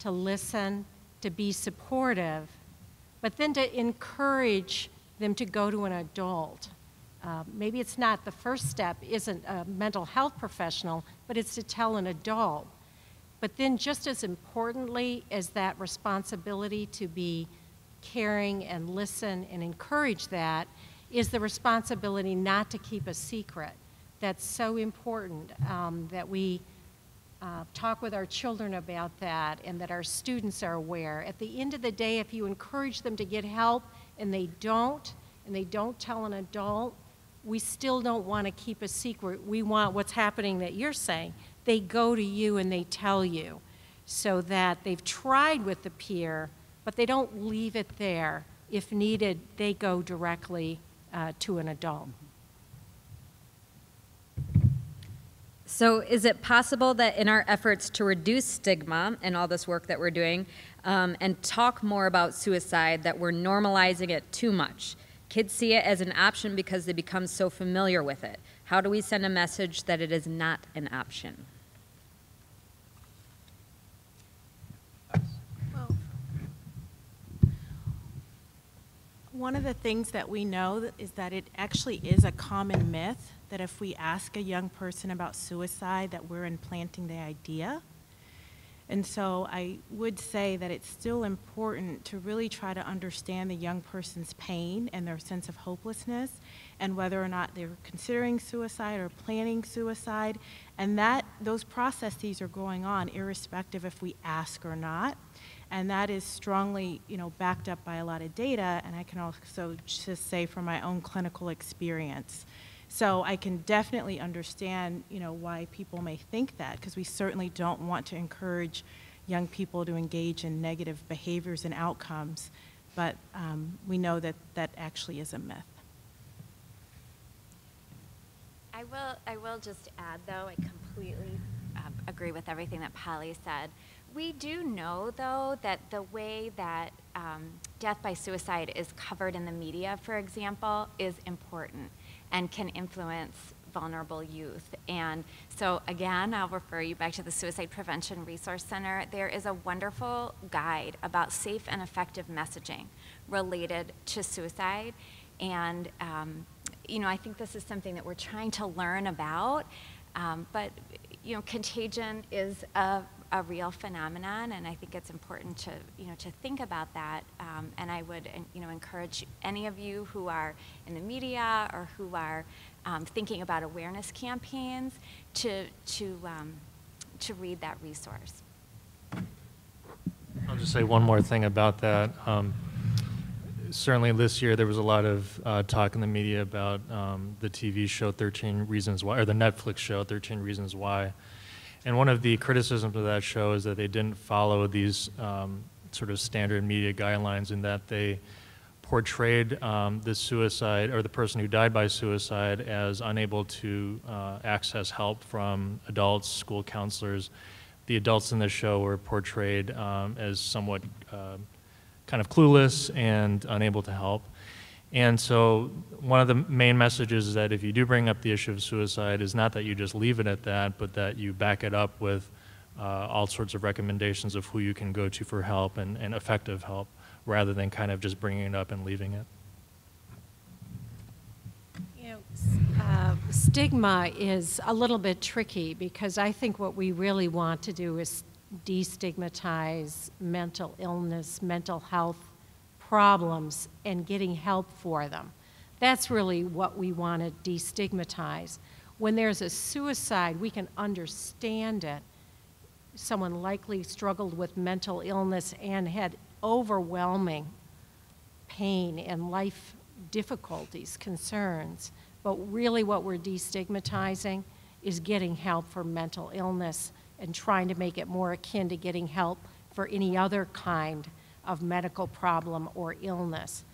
S2: to listen, to be supportive, but then to encourage them to go to an adult. Uh, maybe it's not the first step, isn't a mental health professional, but it's to tell an adult. But then, just as importantly as that responsibility to be caring and listen and encourage that, is the responsibility not to keep a secret. That's so important um, that we uh, talk with our children about that and that our students are aware. At the end of the day, if you encourage them to get help and they don't, and they don't tell an adult, we still don't want to keep a secret. We want what's happening that you're saying. They go to you and they tell you so that they've tried with the peer, but they don't leave it there. If needed, they go directly uh, to an adult.
S3: So, is it possible that in our efforts to reduce stigma and all this work that we're doing um, and talk more about suicide, that we're normalizing it too much? Kids see it as an option because they become so familiar with it. How do we send a message that it is not an option?
S4: Well, one of the things that we know is that it actually is a common myth that if we ask a young person about suicide that we're implanting the idea. And so I would say that it's still important to really try to understand the young person's pain and their sense of hopelessness and whether or not they're considering suicide or planning suicide. And that those processes are going on irrespective if we ask or not. And that is strongly, you know, backed up by a lot of data. And I can also just say from my own clinical experience. So I can definitely understand, you know, why people may think that, because we certainly don't want to encourage young people to engage in negative behaviors and outcomes, but um, we know that that actually is a myth.
S5: I will, I will just add, though, I completely uh, agree with everything that Polly said. We do know, though, that the way that um, death by suicide is covered in the media, for example, is important and can influence vulnerable youth. And so, again, I'll refer you back to the Suicide Prevention Resource Center. There is a wonderful guide about safe and effective messaging related to suicide. And, um, you know, I think this is something that we're trying to learn about. Um, but, you know, contagion is a a real phenomenon, and I think it's important to you know to think about that. Um, and I would you know encourage any of you who are in the media or who are um, thinking about awareness campaigns to to um, to read that resource.
S6: I'll just say one more thing about that. Um, certainly this year there was a lot of uh, talk in the media about um, the TV show 13 Reasons Why, or the Netflix show 13 Reasons Why. And one of the criticisms of that show is that they didn't follow these um, sort of standard media guidelines in that they portrayed um, the suicide or the person who died by suicide as unable to uh, access help from adults, school counselors. The adults in the show were portrayed um, as somewhat uh, kind of clueless and unable to help. And so, one of the main messages is that if you do bring up the issue of suicide, is not that you just leave it at that, but that you back it up with uh, all sorts of recommendations of who you can go to for help and, and effective help, rather than kind of just bringing it up and leaving it.
S2: Uh, stigma is a little bit tricky because I think what we really want to do is destigmatize mental illness, mental health problems and getting help for them. That's really what we want to destigmatize. When there's a suicide, we can understand it. Someone likely struggled with mental illness and had overwhelming pain and life difficulties, concerns. But really, what we're destigmatizing is getting help for mental illness and trying to make it more akin to getting help for any other kind of medical problem or illness.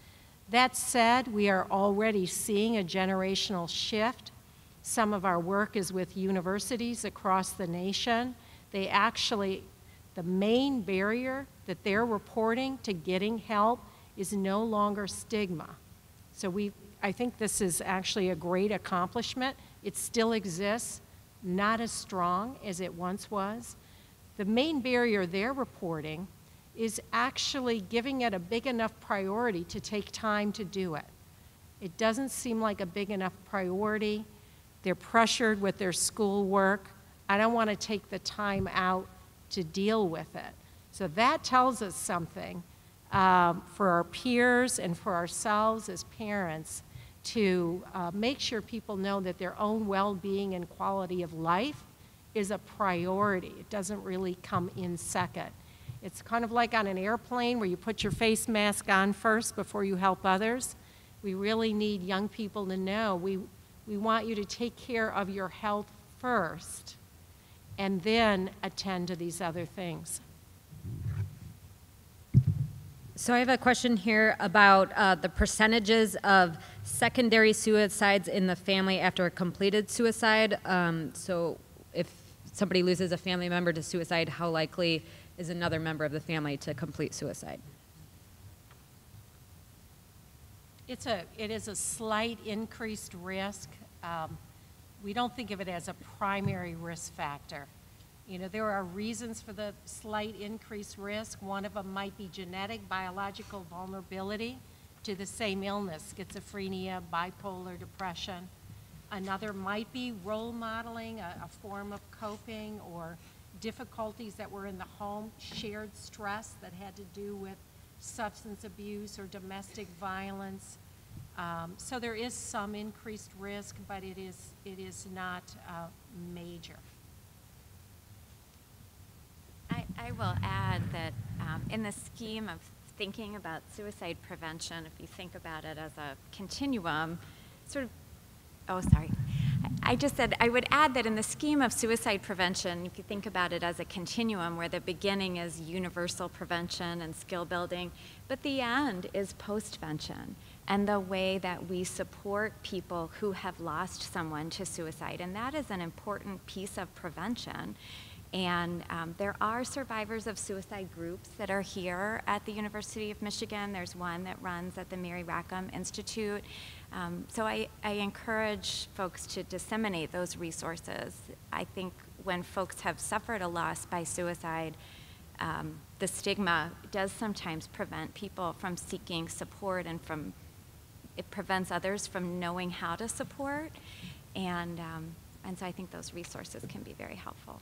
S2: That said, we are already seeing a generational shift. Some of our work is with universities across the nation. They actually, the main barrier that they're reporting to getting help is no longer stigma. So we, I think this is actually a great accomplishment It still exists, not as strong as it once was. The main barrier they're reporting is actually giving it a big enough priority to take time to do it. It doesn't seem like a big enough priority. They're pressured with their schoolwork. I don't want to take the time out to deal with it. So that tells us something um, for our peers and for ourselves as parents to uh, make sure people know that their own well being and quality of life is a priority. It doesn't really come in second. It's kind of like on an airplane where you put your face mask on first before you help others. We really need young people to know we, we want you to take care of your health first and then attend to these other things.
S3: So I have a question here about uh, the percentages of secondary suicides in the family after a completed suicide. Um, so if somebody loses a family member to suicide, how likely is another member of the family to complete suicide?
S2: It's a, it is a slight increased risk. Um, we don't think of it as a primary risk factor. You know, there are reasons for the slight increased risk. One of them might be genetic, biological vulnerability to the same illness, schizophrenia, bipolar depression. Another might be role modeling, a, a form of coping, or difficulties that were in the home, shared stress that had to do with substance abuse or domestic violence. Um, so there is some increased risk, but it is, it is not uh, major.
S5: I, I will add that um, in the scheme of thinking about suicide prevention, if you think about it as a continuum, sort of, oh, sorry. I just said I would add that in the scheme of suicide prevention, if you think about it as a continuum where the beginning is universal prevention and skill building, but the end is postvention and the way that we support people who have lost someone to suicide. And that is an important piece of prevention. And um, there are survivors of suicide groups that are here at the University of Michigan. There's one that runs at the Mary Rackham Institute. Um, so I, I encourage folks to disseminate those resources. I think when folks have suffered a loss by suicide, um, the stigma does sometimes prevent people from seeking support and from it prevents others from knowing how to support and um, and so I think those resources can be very helpful.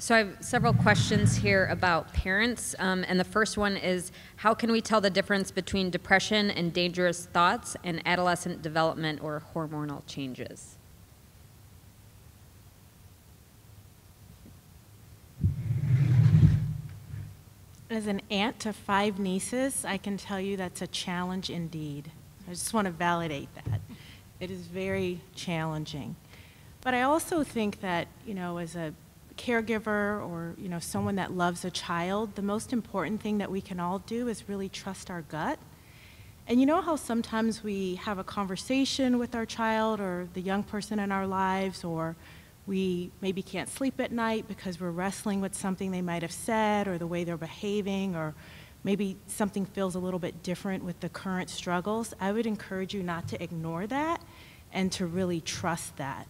S3: So I have several questions here about parents, um, and the first one is, how can we tell the difference between depression and dangerous thoughts and adolescent development or hormonal changes?
S4: As an aunt to five nieces, I can tell you that's a challenge indeed. I just want to validate that. It is very challenging. But I also think that, you know, as a caregiver or you know someone that loves a child, the most important thing that we can all do is really trust our gut. And you know how sometimes we have a conversation with our child or the young person in our lives, or we maybe can't sleep at night because we're wrestling with something they might have said or the way they're behaving, or maybe something feels a little bit different with the current struggles. I would encourage you not to ignore that and to really trust that.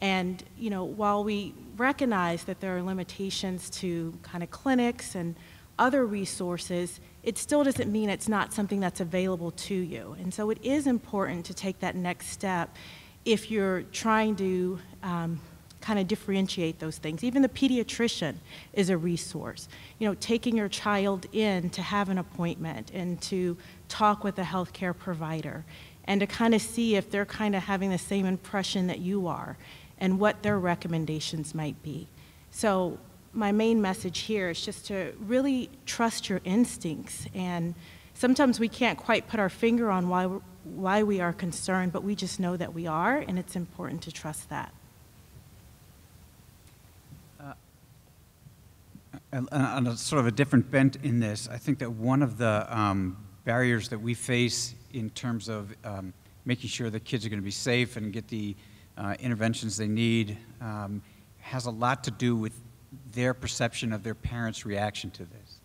S4: And you know, while we recognize that there are limitations to kind of clinics and other resources, it still doesn't mean it's not something that's available to you. And so it is important to take that next step if you're trying to um, kind of differentiate those things. Even the pediatrician is a resource. You know, taking your child in to have an appointment and to talk with a healthcare provider and to kind of see if they're kind of having the same impression that you are and what their recommendations might be. So my main message here is just to really trust your instincts. And sometimes we can't quite put our finger on why, why we are concerned, but we just know that we are, and it's important to trust that.
S7: Uh, on a sort of a different bent in this, I think that one of the um, barriers that we face in terms of um, making sure that kids are going to be safe and get the uh, interventions they need um, has a lot to do with their perception of their parents' reaction to this.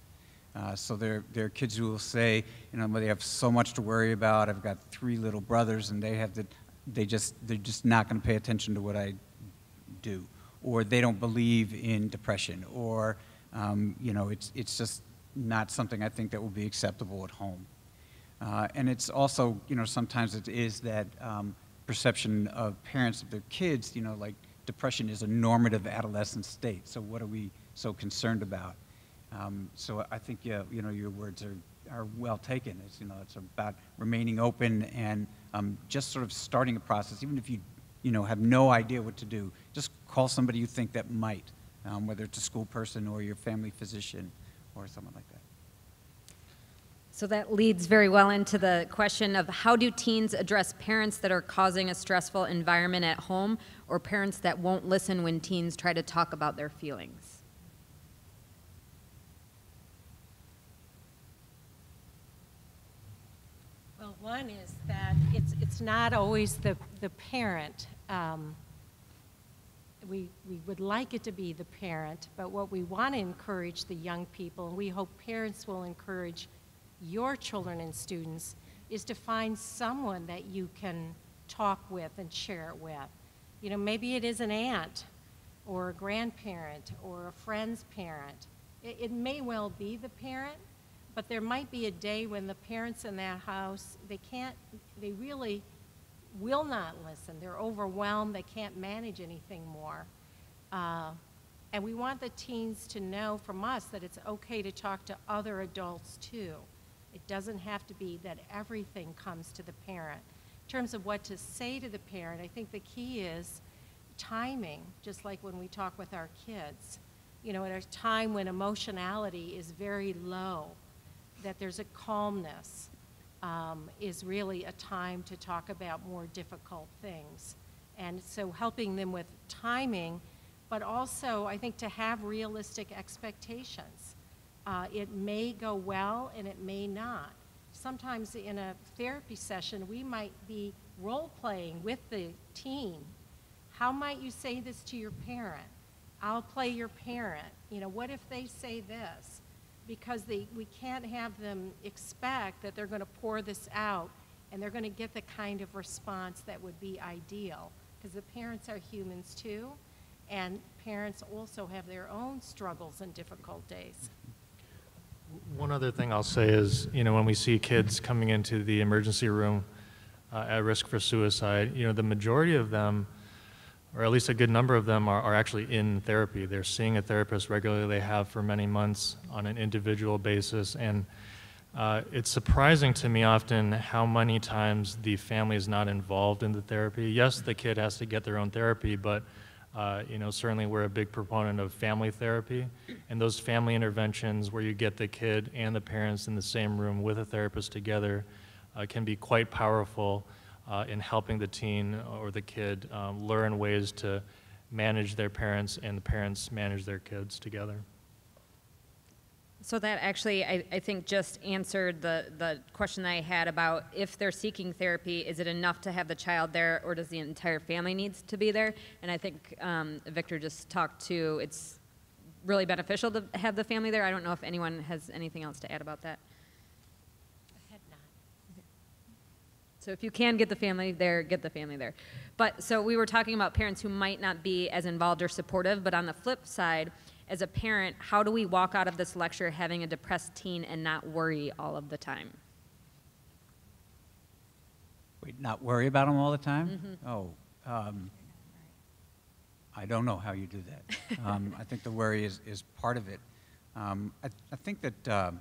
S7: Uh, so there, there are kids who will say, you know, they have so much to worry about. I've got three little brothers, and they have to they just, they're just not going to pay attention to what I do, or they don't believe in depression, or, um, you know, it's, it's just not something I think that will be acceptable at home. Uh, and it's also, you know, sometimes it is that um, perception of parents of their kids, you know, like depression is a normative adolescent state. So what are we so concerned about? Um, so I think, yeah, you know, your words are, are well taken. It's, you know, it's about remaining open and um, just sort of starting a process, even if you, you know, have no idea what to do. Just call somebody you think that might, um, whether it's a school person or your family physician or someone like that.
S3: So that leads very well into the question of how do teens address parents that are causing a stressful environment at home or parents that won't listen when teens try to talk about their feelings?
S2: Well, one is that it's, it's not always the, the parent. Um, we, we would like it to be the parent, but what we want to encourage the young people, and we hope parents will encourage your children and students, is to find someone that you can talk with and share it with. You know, maybe it is an aunt or a grandparent or a friend's parent. It, it may well be the parent, but there might be a day when the parents in that house, they can't, they really will not listen. They're overwhelmed. They can't manage anything more. Uh, and we want the teens to know from us that it's okay to talk to other adults too. It doesn't have to be that everything comes to the parent. In terms of what to say to the parent, I think the key is timing, just like when we talk with our kids. You know, at a time when emotionality is very low, that there's a calmness um, is really a time to talk about more difficult things. And so helping them with timing, but also I think to have realistic expectations. Uh, it may go well and it may not. Sometimes in a therapy session, we might be role playing with the teen. How might you say this to your parent? I'll play your parent. You know, what if they say this? Because they, we can't have them expect that they're going to pour this out and they're going to get the kind of response that would be ideal. Because the parents are humans too, and parents also have their own struggles and difficult days.
S6: One other thing I'll say is, you know, when we see kids coming into the emergency room uh, at risk for suicide, you know, the majority of them, or at least a good number of them, are, are actually in therapy. They're seeing a therapist regularly. They have for many months on an individual basis. And uh, it's surprising to me often how many times the family is not involved in the therapy. Yes, the kid has to get their own therapy, but uh, you know, certainly we're a big proponent of family therapy, and those family interventions where you get the kid and the parents in the same room with a therapist together uh, can be quite powerful uh, in helping the teen or the kid um, learn ways to manage their parents and the parents manage their kids together.
S3: So that actually, I, I think, just answered the, the question that I had about if they're seeking therapy, is it enough to have the child there, or does the entire family needs to be there? And I think um, Victor just talked to it's really beneficial to have the family there. I don't know if anyone has anything else to add about that. So if you can get the family there, get the family there. But so we were talking about parents who might not be as involved or supportive, but on the flip side, as a parent, how do we walk out of this lecture having a depressed teen and not worry all of the time?
S7: Wait, not worry about them all the time? Oh, um, I don't know how you do that. Um, I think the worry is, is part of it. Um, I, I think that, um,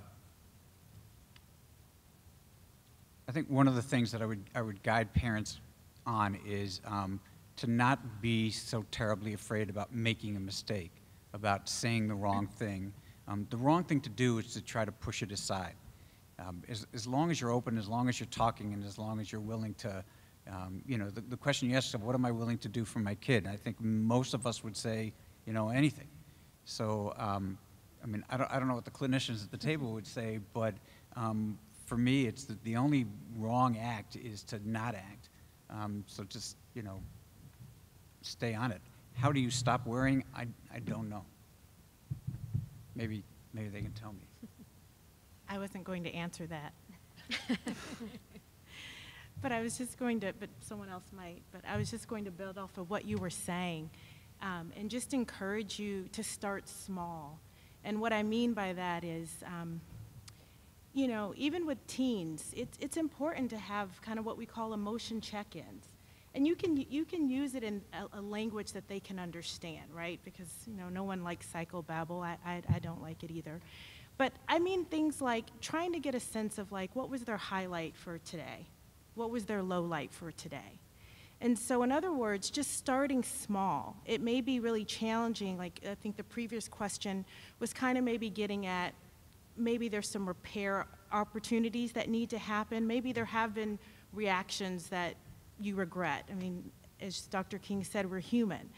S7: I think one of the things that I would, I would guide parents on is um, to not be so terribly afraid about making a mistake, about saying the wrong thing. Um, the wrong thing to do is to try to push it aside. Um, as, as long as you're open, as long as you're talking, and as long as you're willing to, um, you know, the, the question you asked yourself, what am I willing to do for my kid? I think most of us would say, you know, anything. So, um, I mean, I don't, I don't know what the clinicians at the table would say, but um, for me, it's the, the only wrong act is to not act. Um, so just, you know, stay on it. How do you stop worrying? I, I don't know. Maybe, maybe they can tell me.
S4: I wasn't going to answer that. But I was just going to, but someone else might, but I was just going to build off of what you were saying um, and just encourage you to start small. And what I mean by that is, um, you know, even with teens, it's, it's important to have kind of what we call emotion check-ins. And you can, you can use it in a, a language that they can understand, right? Because, you know, no one likes psychobabble. I, I, I don't like it either. But I mean things like trying to get a sense of like, what was their highlight for today? What was their low light for today? And so, in other words, just starting small. It may be really challenging. Like, I think the previous question was kind of maybe getting at maybe there's some repair opportunities that need to happen. Maybe there have been reactions that you regret. I mean, as Dr. King said, we're human.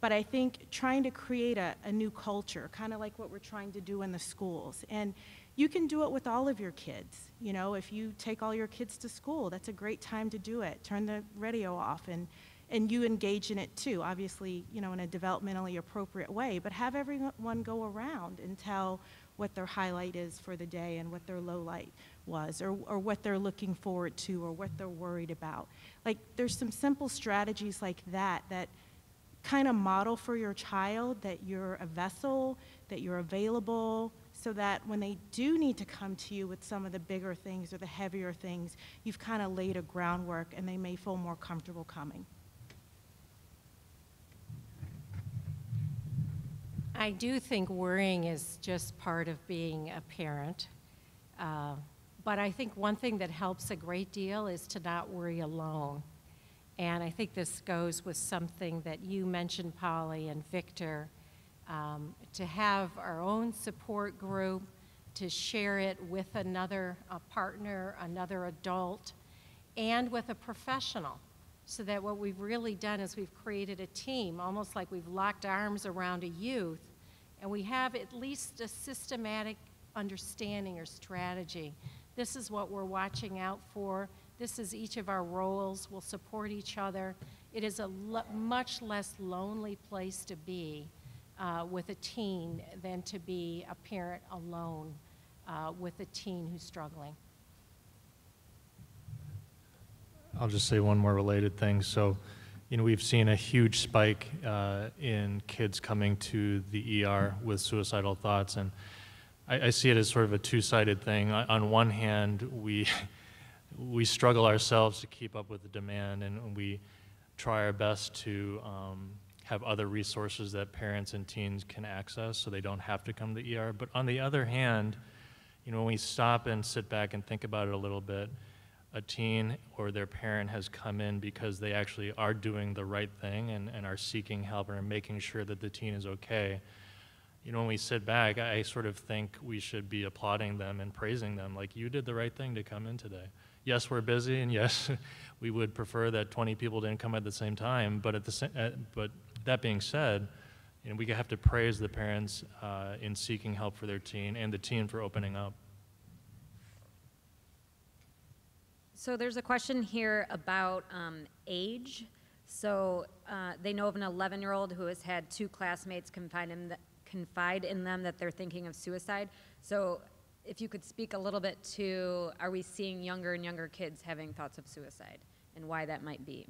S4: But I think trying to create a, a new culture, kind of like what we're trying to do in the schools. And you can do it with all of your kids. You know, if you take all your kids to school, that's a great time to do it. Turn the radio off and, and you engage in it too, obviously, you know, in a developmentally appropriate way. But have everyone go around and tell what their highlight is for the day and what their low light was or, or what they're looking forward to or what they're worried about. Like there's some simple strategies like that that kind of model for your child that you're a vessel, that you're available, so that when they do need to come to you with some of the bigger things or the heavier things, you've kind of laid a groundwork and they may feel more comfortable coming.
S2: I do think worrying is just part of being a parent. Uh, but I think one thing that helps a great deal is to not worry alone. And I think this goes with something that you mentioned, Polly and Victor, um, to have our own support group, to share it with another partner, another adult, and with a professional. So that what we've really done is we've created a team, almost like we've locked arms around a youth, and we have at least a systematic understanding or strategy. This is what we're watching out for. This is each of our roles. We'll support each other. It is a much less lonely place to be uh, with a teen than to be a parent alone uh, with a teen who's struggling.
S6: I'll just say one more related thing. So, you know, we've seen a huge spike uh, in kids coming to the ER with suicidal thoughts, and I, I see it as sort of a two-sided thing. On one hand, we we struggle ourselves to keep up with the demand, and we try our best to um, have other resources that parents and teens can access so they don't have to come to the ER. But on the other hand, you know, when we stop and sit back and think about it a little bit, a teen or their parent has come in because they actually are doing the right thing and, and are seeking help and are making sure that the teen is okay. You know, when we sit back, I sort of think we should be applauding them and praising them, like, you did the right thing to come in today. Yes, we're busy, and yes, we would prefer that 20 people didn't come at the same time, but, at the, uh, but that being said, you know, we have to praise the parents uh, in seeking help for their teen and the teen for opening up.
S3: So there's a question here about um, age. So uh, they know of an 11-year-old who has had two classmates confide in, the, confide in them that they're thinking of suicide. So if you could speak a little bit to, are we seeing younger and younger kids having thoughts of suicide and why that might be?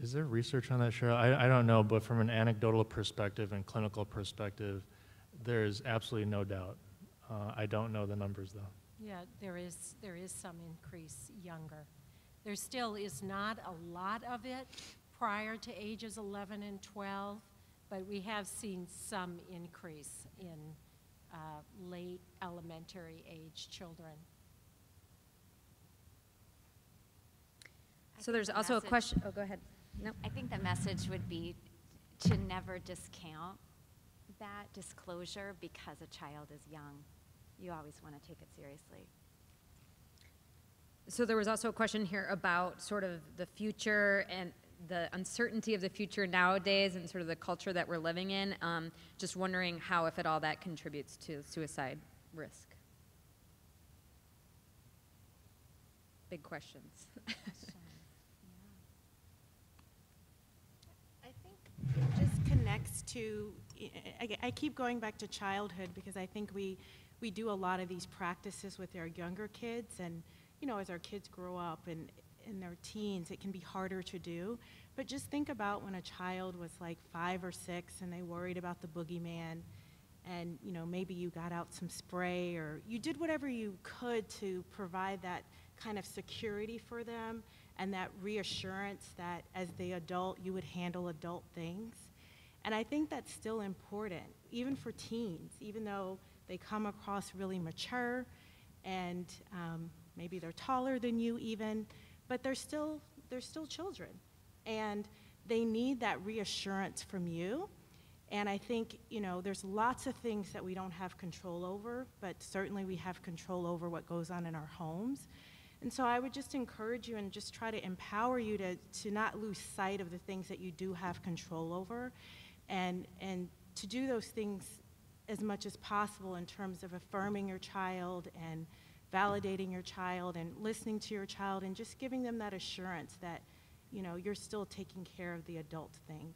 S6: Is there research on that, Cheryl? I, I don't know, but from an anecdotal perspective and clinical perspective, there is absolutely no doubt. Uh, I don't know the numbers, though.
S2: Yeah, there is, there is some increase younger. There still is not a lot of it prior to ages 11 and 12, but we have seen some increase in uh, late elementary age children.
S3: So there's
S5: the
S3: also a question, oh, go ahead. No.
S5: I think the message would be to never discount that disclosure because a child is young. You always want to take it seriously.
S3: So there was also a question here about sort of the future and the uncertainty of the future nowadays and sort of the culture that we're living in. Um, just wondering how, if at all, that contributes to suicide risk. Big questions.
S4: I think it just connects to, I, I keep going back to childhood because I think we, we do a lot of these practices with our younger kids, and you know, as our kids grow up and in their teens, it can be harder to do. But just think about when a child was like five or six and they worried about the boogeyman, and you know, maybe you got out some spray or you did whatever you could to provide that kind of security for them and that reassurance that as the adult you would handle adult things. And I think that's still important, even for teens, even though they come across really mature and um, maybe they're taller than you even, but they're still, they're still children. And they need that reassurance from you. And I think, you know, there's lots of things that we don't have control over, but certainly we have control over what goes on in our homes. And so I would just encourage you and just try to empower you to, to not lose sight of the things that you do have control over and, and to do those things as much as possible in terms of affirming your child and validating your child and listening to your child and just giving them that assurance that, you know, you're still taking care of the adult things.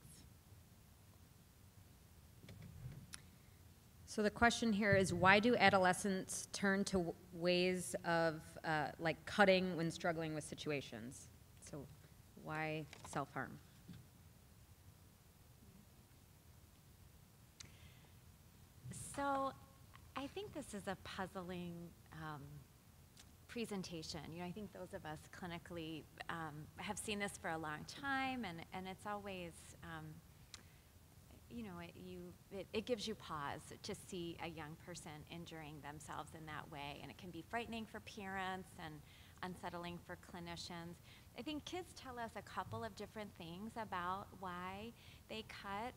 S3: So the question here is why do adolescents turn to ways of uh, like cutting when struggling with situations? So why self harm?
S5: So I think this is a puzzling um, presentation. You know, I think those of us clinically um, have seen this for a long time, and, and it's always, um, you know, it, you, it, it gives you pause to see a young person injuring themselves in that way, and it can be frightening for parents and unsettling for clinicians. I think kids tell us a couple of different things about why they cut.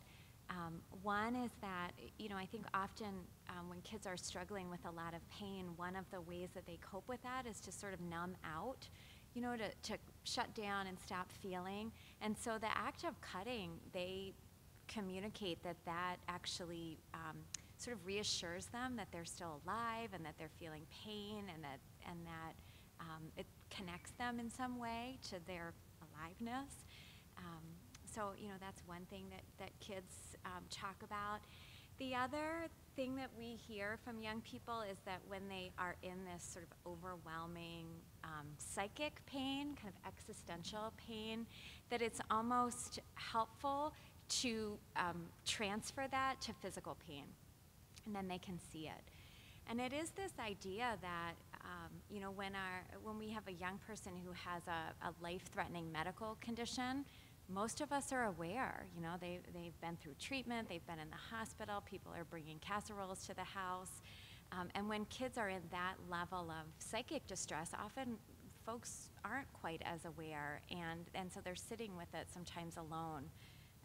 S5: Um, one is that, you know, I think often um, when kids are struggling with a lot of pain, one of the ways that they cope with that is to sort of numb out, you know, to, to shut down and stop feeling. And so the act of cutting, they communicate that that actually um, sort of reassures them that they're still alive and that they're feeling pain and that, and that um, it connects them in some way to their aliveness. Um, so, you know, that's one thing that, that kids um, talk about. The other thing that we hear from young people is that when they are in this sort of overwhelming um, psychic pain, kind of existential pain, that it's almost helpful to um, transfer that to physical pain. And then they can see it. And it is this idea that, um, you know, when, our, when we have a young person who has a, a life threatening medical condition, most of us are aware. You know, they, they've been through treatment, they've been in the hospital, people are bringing casseroles to the house. Um, and when kids are in that level of psychic distress, often folks aren't quite as aware, and, and so they're sitting with it sometimes alone.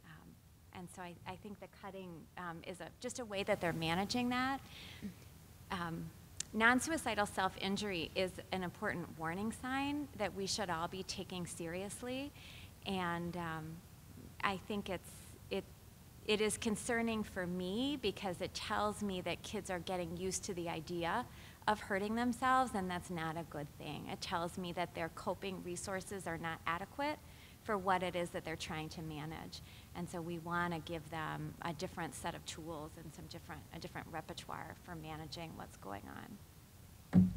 S5: Um, and so I, I think the cutting um, is a, just a way that they're managing that. Um, Non suicidal self injury is an important warning sign that we should all be taking seriously. And um, I think it's, it, it is concerning for me because it tells me that kids are getting used to the idea of hurting themselves, and that's not a good thing. It tells me that their coping resources are not adequate for what it is that they're trying to manage. And so we want to give them a different set of tools and some different, a different repertoire for managing what's going on.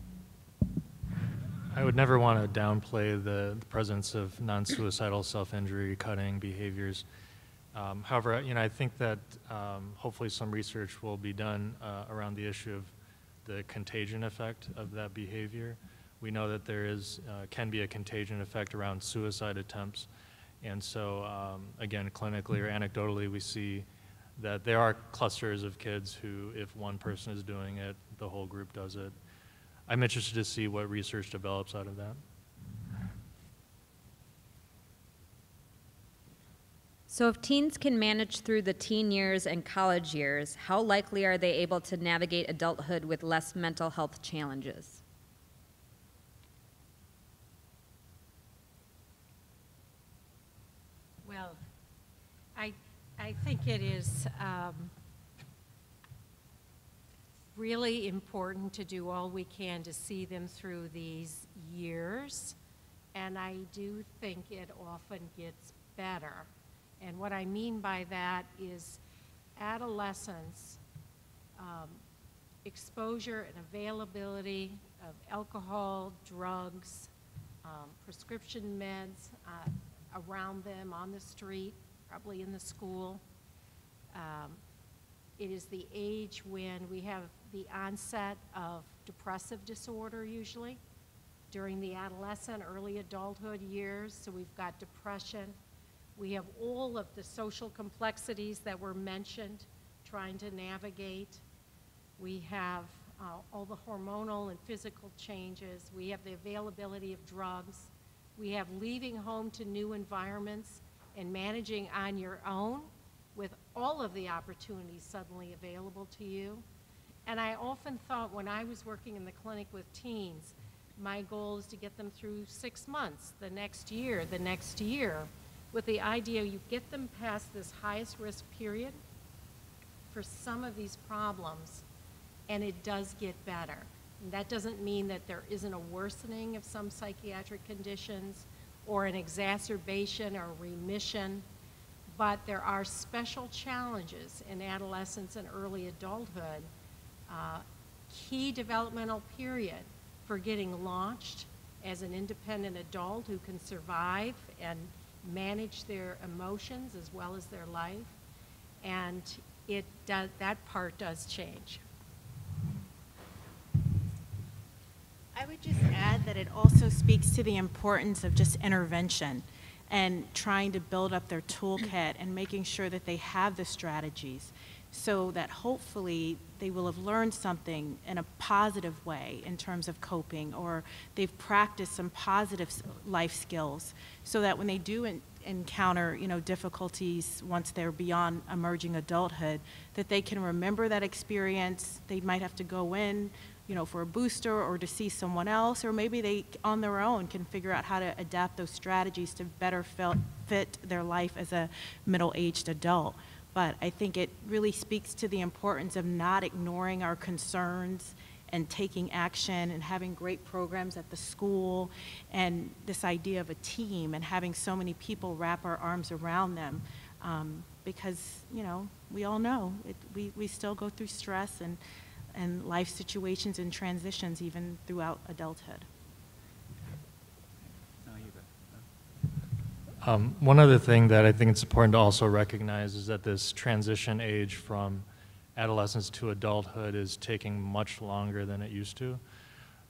S6: I would never want to downplay the, the presence of non-suicidal self-injury cutting behaviors. Um, however, you know, I think that um, hopefully some research will be done uh, around the issue of the contagion effect of that behavior. We know that there is uh, can be a contagion effect around suicide attempts, and so um, again, clinically or anecdotally, we see that there are clusters of kids who, if one person is doing it, the whole group does it. I'm interested to see what research develops out of that.
S3: So, if teens can manage through the teen years and college years, how likely are they able to navigate adulthood with less mental health challenges?
S2: Well, I, I think it is um, really important to do all we can to see them through these years. And I do think it often gets better. And what I mean by that is adolescence um, exposure and availability of alcohol, drugs, um, prescription meds uh, around them on the street, probably in the school. Um, It is the age when we have the onset of depressive disorder usually during the adolescent, early adulthood years. So we've got depression. We have all of the social complexities that were mentioned, trying to navigate. We have uh, all the hormonal and physical changes. We have the availability of drugs. We have leaving home to new environments and managing on your own with all of the opportunities suddenly available to you. And I often thought when I was working in the clinic with teens, my goal is to get them through six months, the next year, the next year, with the idea you get them past this highest risk period for some of these problems, and it does get better. And that doesn't mean that there isn't a worsening of some psychiatric conditions or an exacerbation or remission, but there are special challenges in adolescence and early adulthood, uh, key developmental period for getting launched as an independent adult who can survive and manage their emotions as well as their life. And it does, that part does change.
S4: I would just add that it also speaks to the importance of just intervention and trying to build up their toolkit and making sure that they have the strategies so that hopefully they will have learned something in a positive way in terms of coping or they've practiced some positive life skills so that when they do en- encounter you know difficulties once they're beyond emerging adulthood that they can remember that experience. They might have to go in you know for a booster or to see someone else or maybe they on their own can figure out how to adapt those strategies to better fit their life as a middle-aged adult but I think it really speaks to the importance of not ignoring our concerns and taking action and having great programs at the school and this idea of a team and having so many people wrap our arms around them. Um, because, you know, we all know it, we, we still go through stress and, and life situations and transitions even throughout adulthood.
S7: No, you go.
S6: Um, one other thing that I think it's important to also recognize is that this transition age from adolescence to adulthood is taking much longer than it used to.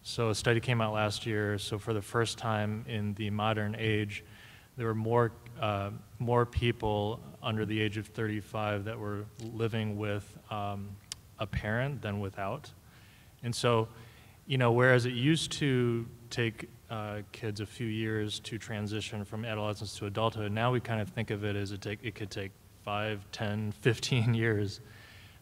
S6: So a study came out last year. So for the first time in the modern age, there were more uh, more people under the age of 35 that were living with um, a parent than without. And so, you know, whereas it used to take uh, kids a few years to transition from adolescence to adulthood, now we kind of think of it as it, take, it could take 5, 10, 15 years.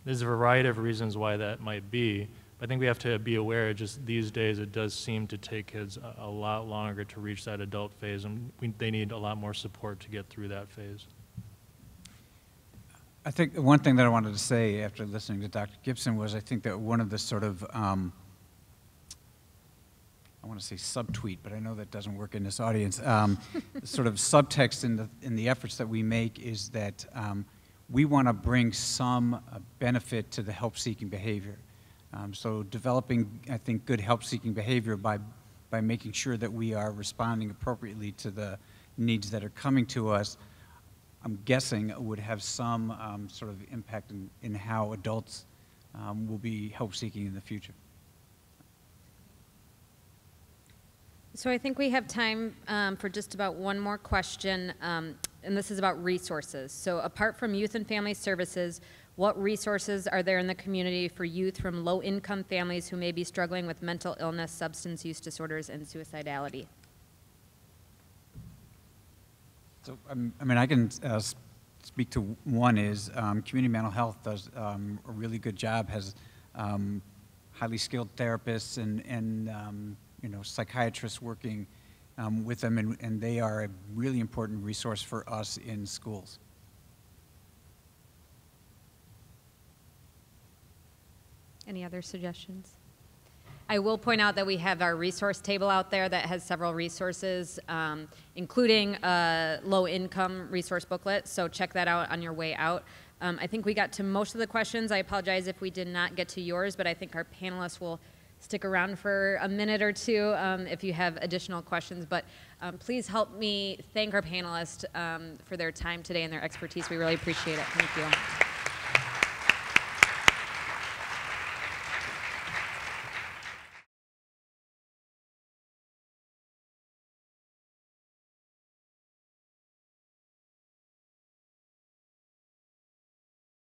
S6: There's a variety of reasons why that might be. I think we have to be aware just these days it does seem to take kids a, a lot longer to reach that adult phase, and we, they need a lot more support to get through that phase.
S7: I think one thing that I wanted to say after listening to Dr. Gipson was I think that one of the sort of, um, I want to say subtweet, but I know that doesn't work in this audience. Um, sort of subtext in the, in the efforts that we make is that um, we want to bring some uh, benefit to the help-seeking behavior. Um, so developing, I think, good help-seeking behavior by, by making sure that we are responding appropriately to the needs that are coming to us I'm guessing would have some um, sort of impact in, in how adults um, will be help seeking in the future.
S3: So I think we have time um, for just about one more question, um, and this is about resources. So apart from youth and family services, what resources are there in the community for youth from low-income families who may be struggling with mental illness, substance use disorders, and suicidality?
S7: So, um, I mean, I can uh, speak to one is um, community mental health does um, a really good job, has um, highly skilled therapists and, and you know, psychiatrists working um, with them, and, and they are a really important resource for us in schools.
S3: Any other suggestions? I will point out that we have our resource table out there that has several resources, um, including a low-income resource booklet, so check that out on your way out. Um, I think we got to most of the questions. I apologize if we did not get to yours, but I think our panelists will stick around for a minute or two um, if you have additional questions. But um, please help me thank our panelists um, for their time today and their expertise. We really appreciate it. Thank you.